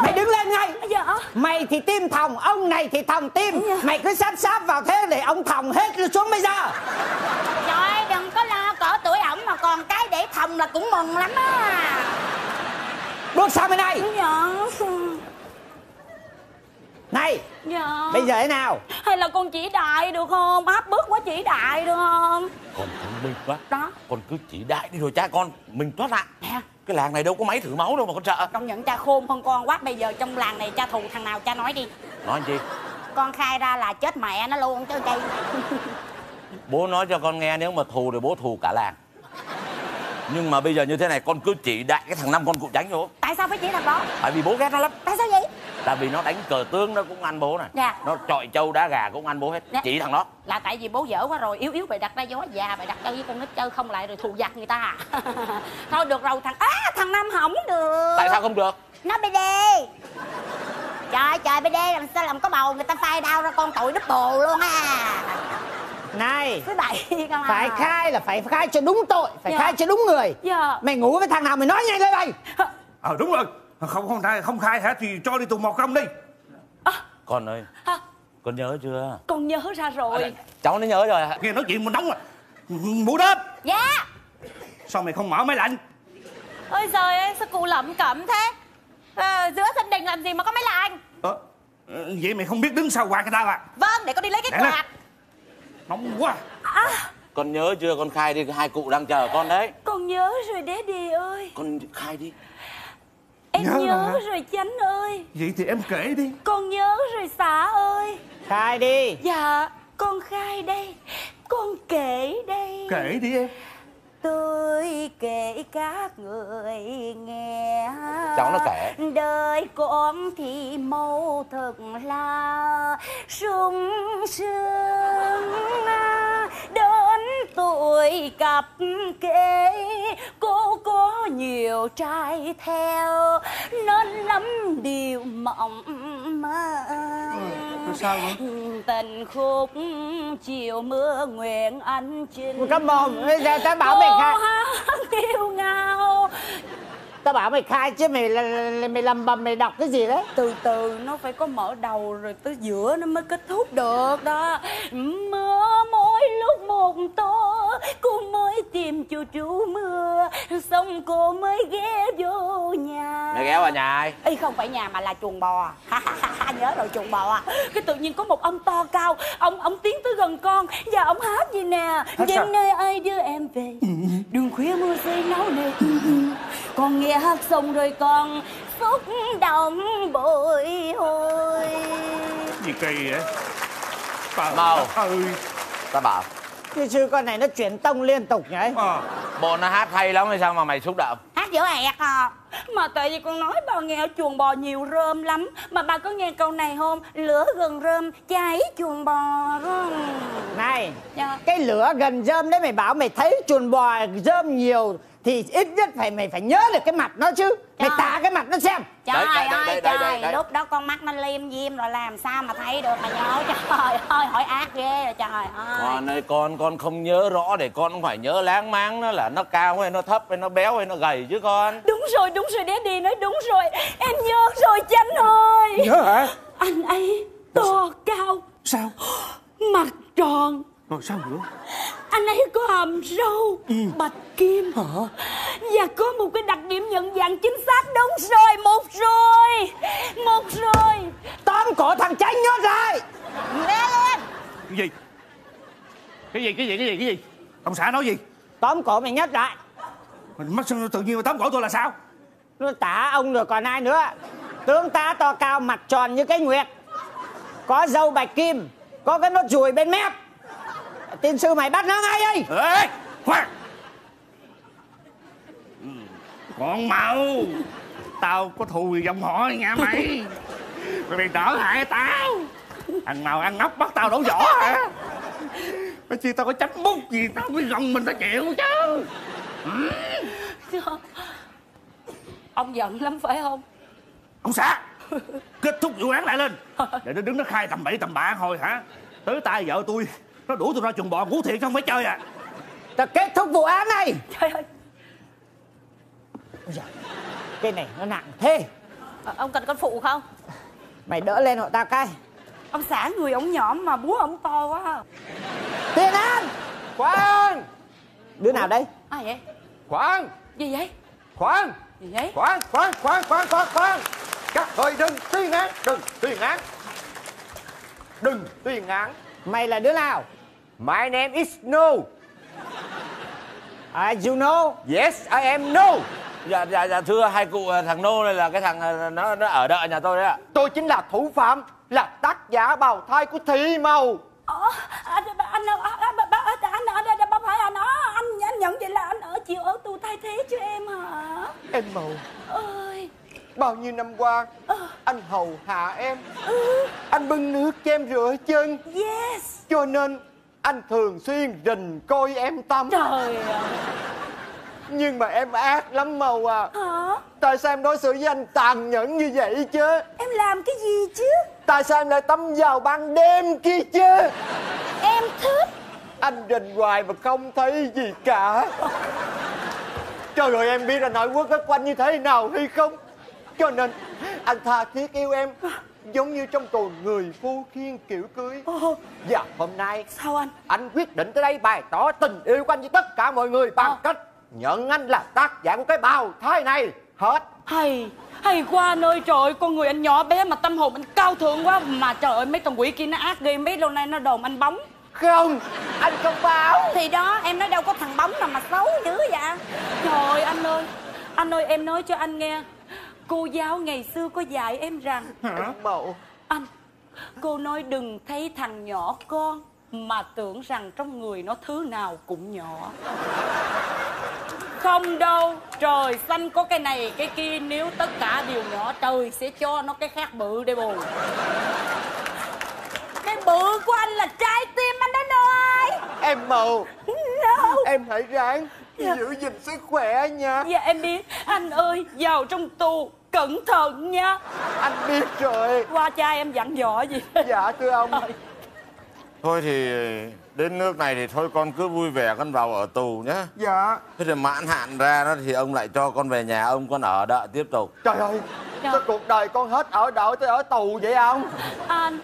Mày đứng lên ngay. Dạ. Mày thì tim thòng Ông này thì thòng tim. Mày cứ sắp sáp vào thế để ông thòng hết xuống bây giờ. Trời ơi đừng có lo cỡ tuổi ổng mà còn cái để thòng là cũng mừng lắm á. Bước sang bên này. Dạ Này Dạ. Bây giờ thế nào? Hay là con chỉ đại được không? Áp bức quá chỉ đại được không? Con thông minh quá. Đó. Con cứ chỉ đại đi rồi cha con Mình thoát ra. Cái làng này đâu có máy thử máu đâu mà con sợ. Công nhận cha khôn hơn con quá. Bây giờ trong làng này cha thù thằng nào cha nói đi. Nói chi Con khai ra là chết mẹ nó luôn chứ cây Bố nói cho con nghe nếu mà thù thì bố thù cả làng Nhưng mà bây giờ như thế này con cứ chỉ đại cái thằng năm con cụ tránh vô. Tại sao phải chỉ thằng đó? Tại vì bố ghét nó lắm. Tại sao vậy? Tại vì nó đánh cờ tướng nó cũng ăn bố này Dạ. Nó chọi trâu đá gà cũng ăn bố hết. Dạ. Chỉ thằng đó. Là tại vì bố dở quá rồi Yếu yếu bày đặt ra gió già bày đặt chơi với con nít chơi không lại rồi thù giặc người ta Thôi được rồi thằng Á thằng Năm hỏng được. Tại sao không được? Nó BD Trời trời BD làm sao làm có bầu người ta phai đau ra con tội double luôn à Này bảy không à Phải khai là phải khai cho đúng tội Phải Dạ. khai cho đúng người. Dạ. Mày ngủ với thằng nào mày nói nhanh lên mày ờ đúng rồi. Không không khai không khai hả? Thì cho đi tù một công đi. Con ơi Hả? Con nhớ chưa? Con nhớ ra rồi. Cháu nó nhớ rồi nghe nói chuyện mình đóng à. Mũ đớp. Dạ. Sao mày không mở máy lạnh? Ôi trời ơi sao cụ lẩm cẩm thế? Ờ, Giữa sân đình làm gì mà có máy lạnh? Ờ, vậy mày không biết đứng sau quạt người ta à Vâng để con đi lấy cái Để quạt nóng quá. À, Con nhớ chưa? Con khai đi hai cụ đang chờ con đấy. Con nhớ rồi Daddy ơi. Con khai đi. Em Nhớ nhớ, rồi Chánh ơi. Vậy thì em kể đi. Con nhớ rồi xã ơi. Khai đi. Dạ con khai đây. Con kể đây. Kể đi em Tôi kể các người nghe Cháu nó kể. Đời con thì mâu thật là sung sướng Đến tuổi cặp kê Cô có nhiều trai theo. Nên lắm điều mộng mơ sao vậy? Tình khúc chiều mưa nguyện anh chinh. Come on, bây giờ tao bảo mày khai. ngao. Tao bảo mày khai chứ mày mày lầm bầm mày đọc cái gì đấy? Từ từ nó phải có mở đầu rồi tới giữa nó mới kết thúc được đó. Mưa mỗi lúc một to cô mới tìm chú chú mưa. Xong cô mới ghé vô nhà. Mày ghé vào nhà ai? Ê không phải nhà mà là chuồng bò. Nhớ rồi chuồng bò à. Cái tự nhiên có một ông to cao Ông ông tiến tới gần con Và ông hát gì nè? Hát sao? Đêm nay ai đưa em về? Đường khuya mưa rơi náo nề. Con nghe hát xong rồi con Xúc động bồi hồi. Gì kỳ vậy? Màu. đất ơi Ta bảo. Cái sư con này nó chuyển tông liên tục nhỉ? Ờ. Bộ nó hát hay lắm hay sao mà mày xúc động? Hát dở ẹt à. Mà tại vì con nói bà nghe ở chuồng bò nhiều rơm lắm Mà bà có nghe câu này không? Lửa gần rơm cháy chuồng bò không Này Dạ. Cái lửa gần rơm đấy mày bảo mày thấy chuồn bò rơm nhiều thì ít nhất phải mày phải nhớ được cái mặt nó chứ. Mày Trời. tả cái mặt nó xem. Trời Đấy, ơi đấy, trời, đấy, đấy. lúc đó con mắt nó liêm diêm rồi làm sao mà thấy được mà nhớ. Trời ơi hỏi ác ghê rồi trời ơi. Con ơi con con không nhớ rõ để con không phải nhớ láng máng nó là nó cao hay nó thấp hay nó béo hay nó gầy chứ con. Đúng rồi, đúng rồi, Daddy nói đúng rồi. Em nhớ rồi Chanh ơi. Nhớ hả? Anh ấy to cao. Sao? Mặt tròn Rồi sao nữa? Anh ấy có hàm râu Bạch kim. Và có một cái đặc điểm nhận dạng chính xác. Đúng rồi, một rồi Một rồi. Tóm cổ thằng chanh nhớ rồi. Lê lên. Cái gì? Cái gì, cái gì, cái gì, cái gì? Ông xã nói gì? tóm cổ mày nhất lại Mình mất sân tự nhiên mà tóm cổ tôi là sao? nó tả ông rồi còn ai nữa? Tướng tá to cao mặt tròn như cái nguyệt. Có dâu bạch kim có cái nốt ruồi bên mép tin sư mày bắt nó ngay đi. Ê, khoan. Con mau Tao có thù gì dòng họ nha mày? Mày đỡ hại tao. Thằng nào ăn nóc bắt tao đổ vỏ hả? Nói chi tao có chấm bút gì tao mới gồng mình tao chịu chứ. Ừ. Ông giận lắm phải không? Ông xã Kết thúc vụ án lại lên. Để nó đứng nó khai tầm bậy tầm bạ thôi hả? Tới tay vợ tôi Nó đuổi tôi ra chuồng bò ngủ thiệt không phải chơi à. Ta kết thúc vụ án này. Trời ơi. Ôi giời, cái này nó nặng thế. Ờ, Ông cần con phụ không? Mày đỡ lên hộ tao cái. Ông xã người ông nhõm mà búa ông to quá tiền an khoan. Đứa nào đây? Ai vậy? Khoan. Gì vậy? Khoan. Gì vậy? Khoan khoan khoan khoan khoan khoan. Các ơi đừng tuyên án Đừng tuyên án. Đừng tuyên án. Mày là đứa nào My name is No à, you know Yes I am No dạ dạ dạ thưa hai cụ à, thằng nô này là cái thằng à, nó nó ở đợi nhà tôi đấy ạ Tôi chính là thủ phạm Là tác giả bào thai của Thị Màu Ờ, anh anh anh anh anh ở đây đâu phải là nó anh anh nhận vậy là anh ở chịu ở tù thay thế cho em hả Em Màu ơi Bao nhiêu năm qua Anh hầu hạ em Anh bưng nước cho em rửa chân yes Cho nên anh thường xuyên rình coi em tắm trời ơi Nhưng mà em ác lắm Màu à. Hả? Tại sao em đối xử với anh tàn nhẫn như vậy chứ? Em làm cái gì chứ? Tại sao em lại tâm vào ban đêm kia chứ? Em thích. Anh rình hoài mà không thấy gì cả. Trời ơi em biết là nội quốc ở quanh như thế nào hay không? Cho nên anh tha thiết yêu em Giống như trong tuần người phu khiên kiểu cưới. Và hôm nay sao anh? Anh quyết định tới đây bày tỏ tình yêu của anh với tất cả mọi người Bằng cách nhận anh là tác giả của cái bào thai này. Hết. Hay hay quá anh ơi trời ơi con người anh nhỏ bé mà tâm hồn anh cao thượng quá. Mà trời ơi mấy con quỷ kia nó ác ghê mấy lâu nay nó đồn anh bóng. Không anh không báo. Thì đó em nói đâu có thằng bóng nào mà xấu dữ vậy? Trời ơi anh ơi anh ơi em nói cho anh nghe cô giáo ngày xưa có dạy em rằng Em mậu anh cô nói đừng thấy thằng nhỏ con mà tưởng rằng trong người nó thứ nào cũng nhỏ. Không đâu trời xanh có cái này cái kia nếu tất cả đều nhỏ trời sẽ cho nó cái khác bự để bù cái bự của anh là trái tim anh đó ơi Em màu. No. Em hãy ráng Dạ. giữ gìn sức khỏe nha. Dạ em biết. Anh ơi vào trong tù cẩn thận nha. Anh biết rồi. Qua cha em dặn dò gì? Dạ thưa ông. Thôi thì đến nước này thì thôi con cứ vui vẻ con vào ở tù nhé Dạ. Thế thì mãn hạn ra đó thì ông lại cho con về nhà ông con ở đợi tiếp tục. Trời ơi Dạ. Sao cuộc đời con hết ở đợi tới ở tù vậy ông? Anh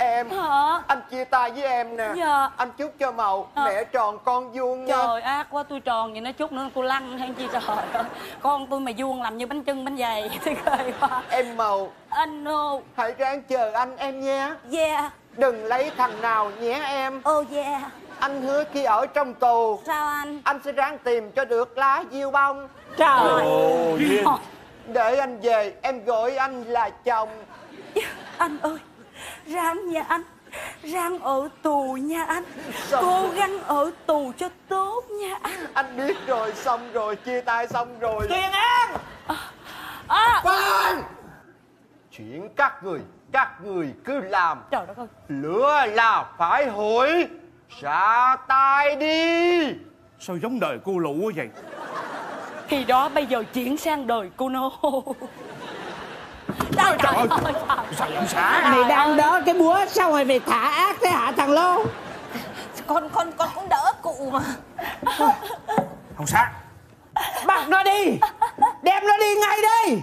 Em. Hả? Anh chia tay với em nè. Dạ. Anh chúc cho màu Ờ. Mẹ tròn con vuông nha. Trời ác quá tôi tròn vậy nó chút nữa tôi lăn hay chi trời. Ơi. Con tôi mà vuông làm như bánh trưng bánh dày. Thì ghê quá. Em màu Anh no Hãy ráng chờ anh em nha. Yeah Đừng lấy thằng nào nhé em. Oh yeah Anh hứa khi ở trong tù Sao anh? Anh sẽ ráng tìm cho được lá diêu bông. Trời. Duyên. Ờ, Để anh về em gọi anh là chồng. Anh ơi Ráng nha anh. Ráng ở tù nha anh. Sao? Cố gắng ở tù cho tốt nha anh. Anh biết rồi xong rồi chia tay xong rồi. Tiền An à, Khoan Chuyện các người Các người cứ làm. Trời đất ơi. Lửa là phải hủy. Xả tay đi. Sao giống đời cô lụ quá vậy? Khi đó bây giờ chuyển sang đời cô nô Trời trời ơi. Ơi, Sao vậy xã Mày đang đỡ cái búa Sao mày phải thả ác thế hả thằng Lô? Con con con cũng đỡ cụ mà. Ông xã Bắt nó đi. Đem nó đi ngay đi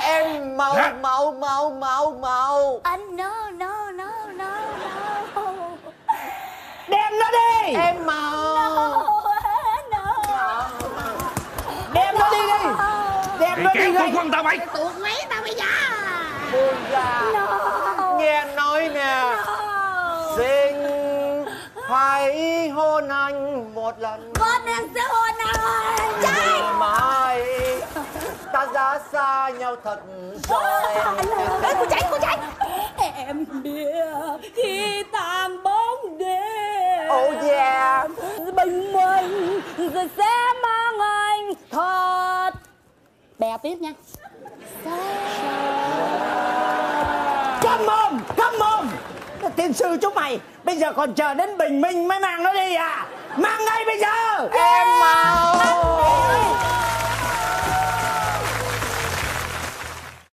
Em mau Dạ. mau mau mau mau. Anh no no no no no. Đem nó đi. Em mau. Đem nó đi đi Thì nó đi con quân tao mày. Tuột mấy tao bây giờ Buông ra Nghe nói nè. Xin hãy hôn anh một lần. Con em sẽ hôn anh. Trái mai ta đã xa nhau thật rồi. Ê, cô chạy cô chạy Em biết khi tàn bóng đêm. Oh yeah. Bình minh rồi sẽ mang anh thật bè tiếp nha. Come on, come on. Tiên sư chúng mày Bây giờ còn chờ đến bình minh mới mang nó đi à. Mang ngay bây giờ. Em mau.